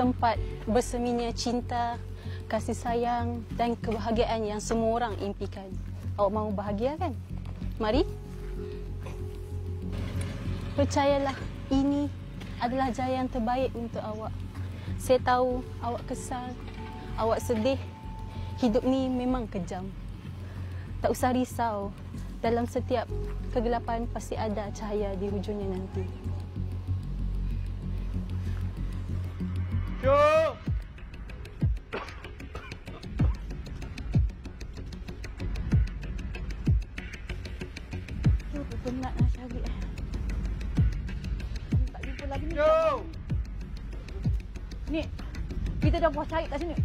tempat berseminya cinta, kasih sayang dan kebahagiaan yang semua orang impikan. Awak mahu bahagia kan? Mari. Percayalah, ini adalah jaya yang terbaik untuk awak. Saya tahu awak kesal, awak sedih. Hidup ni memang kejam tak usah risau. Dalam setiap kegelapan pasti ada cahaya di hujungnya nanti. Yo! Penat lah cari. Tak jumpa lagi ni. Ni, kita dah puas cari kat sini.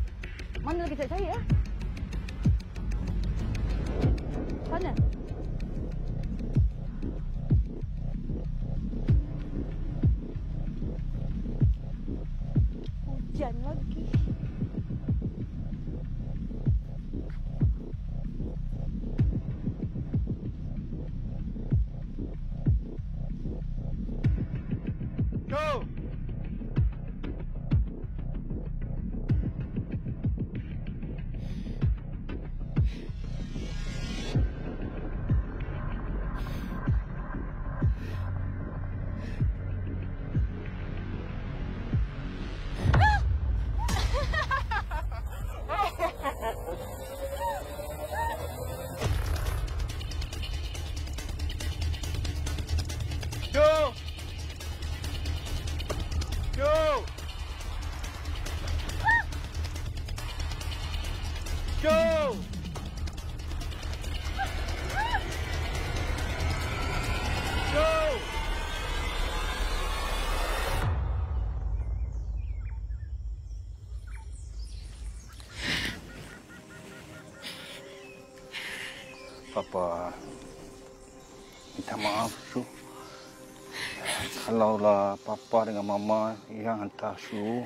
Kalaulah Papa dengan Mama yang hantar Su,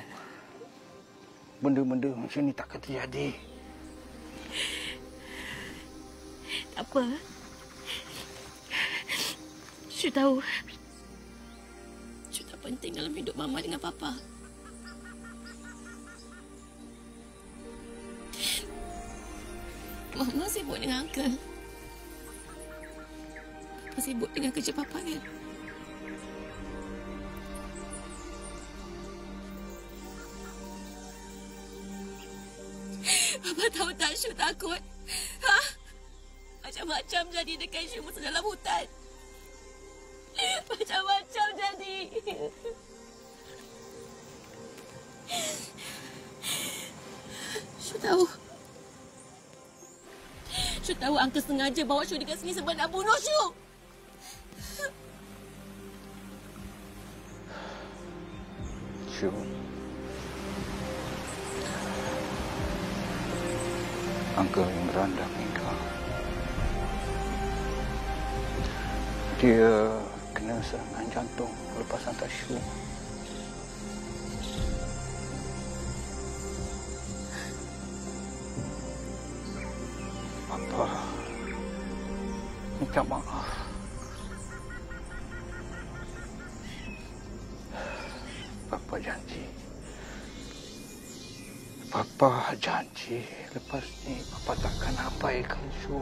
benda-benda macam ni takkan terjadi. Tak apa. Syu tahu. Syu tak penting dalam hidup Mama dengan Papa. Mama sibuk dengan Uncle. Papa sibuk dengan kerja Papa kan? Papa tahu tak Syu takut? Ha? Macam-macam jadi dekat Syu masa dalam hutan. Macam-macam jadi. Syu tahu. Syu tahu Uncle sengaja bawa Syu dekat sini sebab nak bunuh Syu. Su. Uncle yang beranda meninggal. Dia kena serangan jantung lepas hantar Syu. Papa minta maaf. Papa janji lepas ni Papa takkan abaikan Su.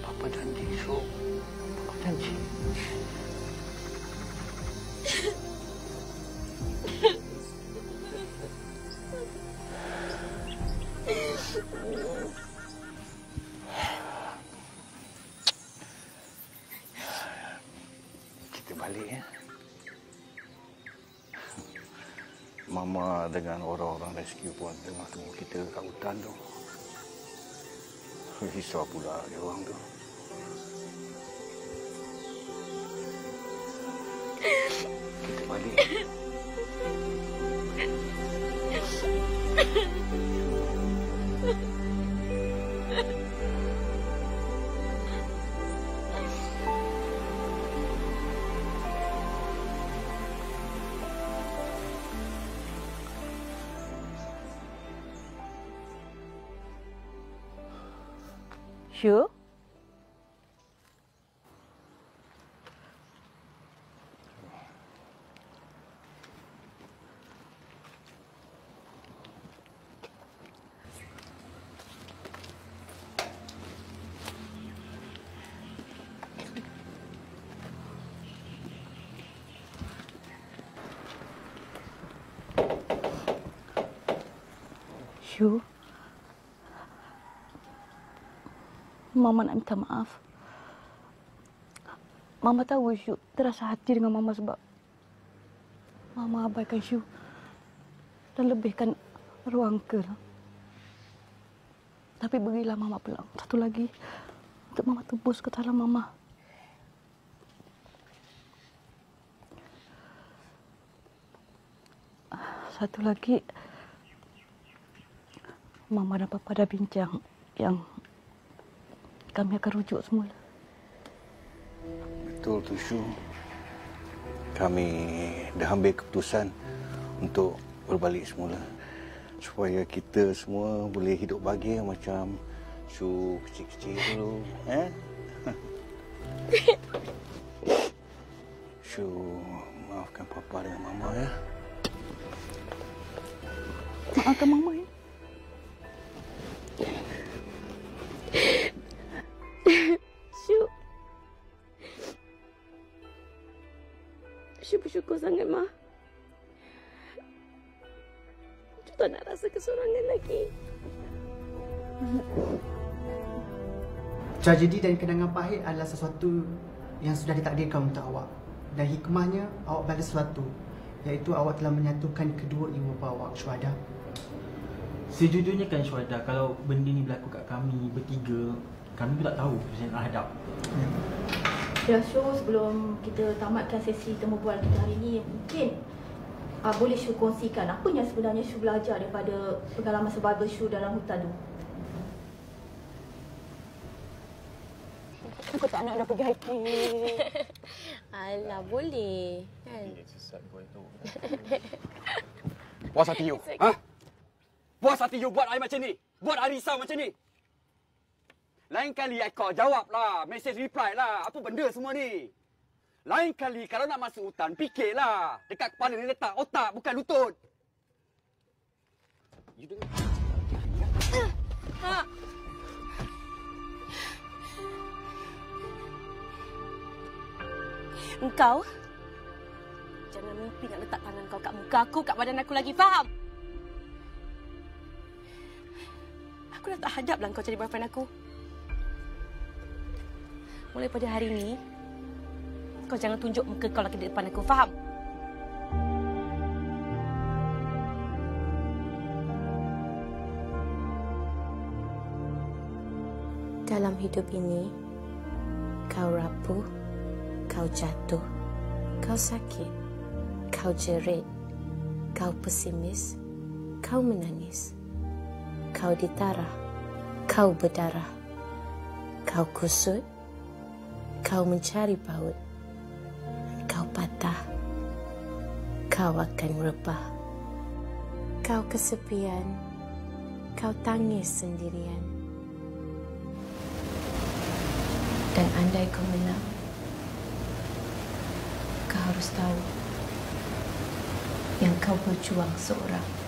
Papa janji Su. Papa janji. Rescue pun tengah tunggu kita kat hutan tu. Risau pula dia orang tu. Kita balik. Syu? Syu? Mama nak minta maaf. Mama tahu Syu terasa hati dengan Mama sebab Mama abaikan Syu dan lebihkan ruang ke. Tapi berilah Mama peluang satu lagi untuk Mama tebus kesalahan Mama. Satu lagi, Mama dan Papa dah bincang yang kami akan rujuk semula. Betul tu Syu. Kami dah ambil keputusan untuk berbalik semula. Supaya kita semua boleh hidup bahagia macam Syu kecil-kecil dulu. Eh? Syu, maafkan Papa dengan Mama ya. Maafkan Mama ya. Sangat, Ma. Syuk tak nak rasa kesorangan lagi. Tragedi dan kenangan pahit adalah sesuatu yang sudah ditakdirkan untuk awak. Dan hikmahnya, awak berada sesuatu. Iaitu awak telah menyatukan kedua ibu bapa awak, syuhada. Sejujurnya kan Syuhada Kalau benda ni berlaku kat kami bertiga Kami pun tak tahu macam mana nak hadap Syu, sebelum kita tamatkan sesi temu bual kita hari ini, mungkin uh, boleh Syu kongsikan apa yang sebenarnya Syu belajar daripada pengalaman survival Syu dalam hutan tu? Aku tak nak dah pergi hiking. Alah, boleh. Kan? Puas hati you. Ha? Puas hati you buat I macam ni. Buat I risau macam ni. Lain kali call jawab lah. Message reply lah. Apa benda semua ni? Lain kali kalau nak masuk hutan, fikirlah. Dekat kepala ni letak otak bukan lutut. You dengar? Ha. Engkau jangan mimpi nak letak tangan kau kat muka aku, kat badan aku lagi, faham? Aku dah tak hadap lah kau jadi boyfriend aku. Mulai pada hari ini, kau jangan tunjuk muka kau lagi di depan aku, faham? Dalam hidup ini, kau rapuh, kau jatuh, kau sakit, kau jerit, kau pesimis, kau menangis, kau ditarah, kau berdarah, kau kusut, kau mencari paut, kau patah, kau akan rebah, kau kesepian, kau tangis sendirian. Dan andai kau menang, kau harus tahu yang kau berjuang seorang.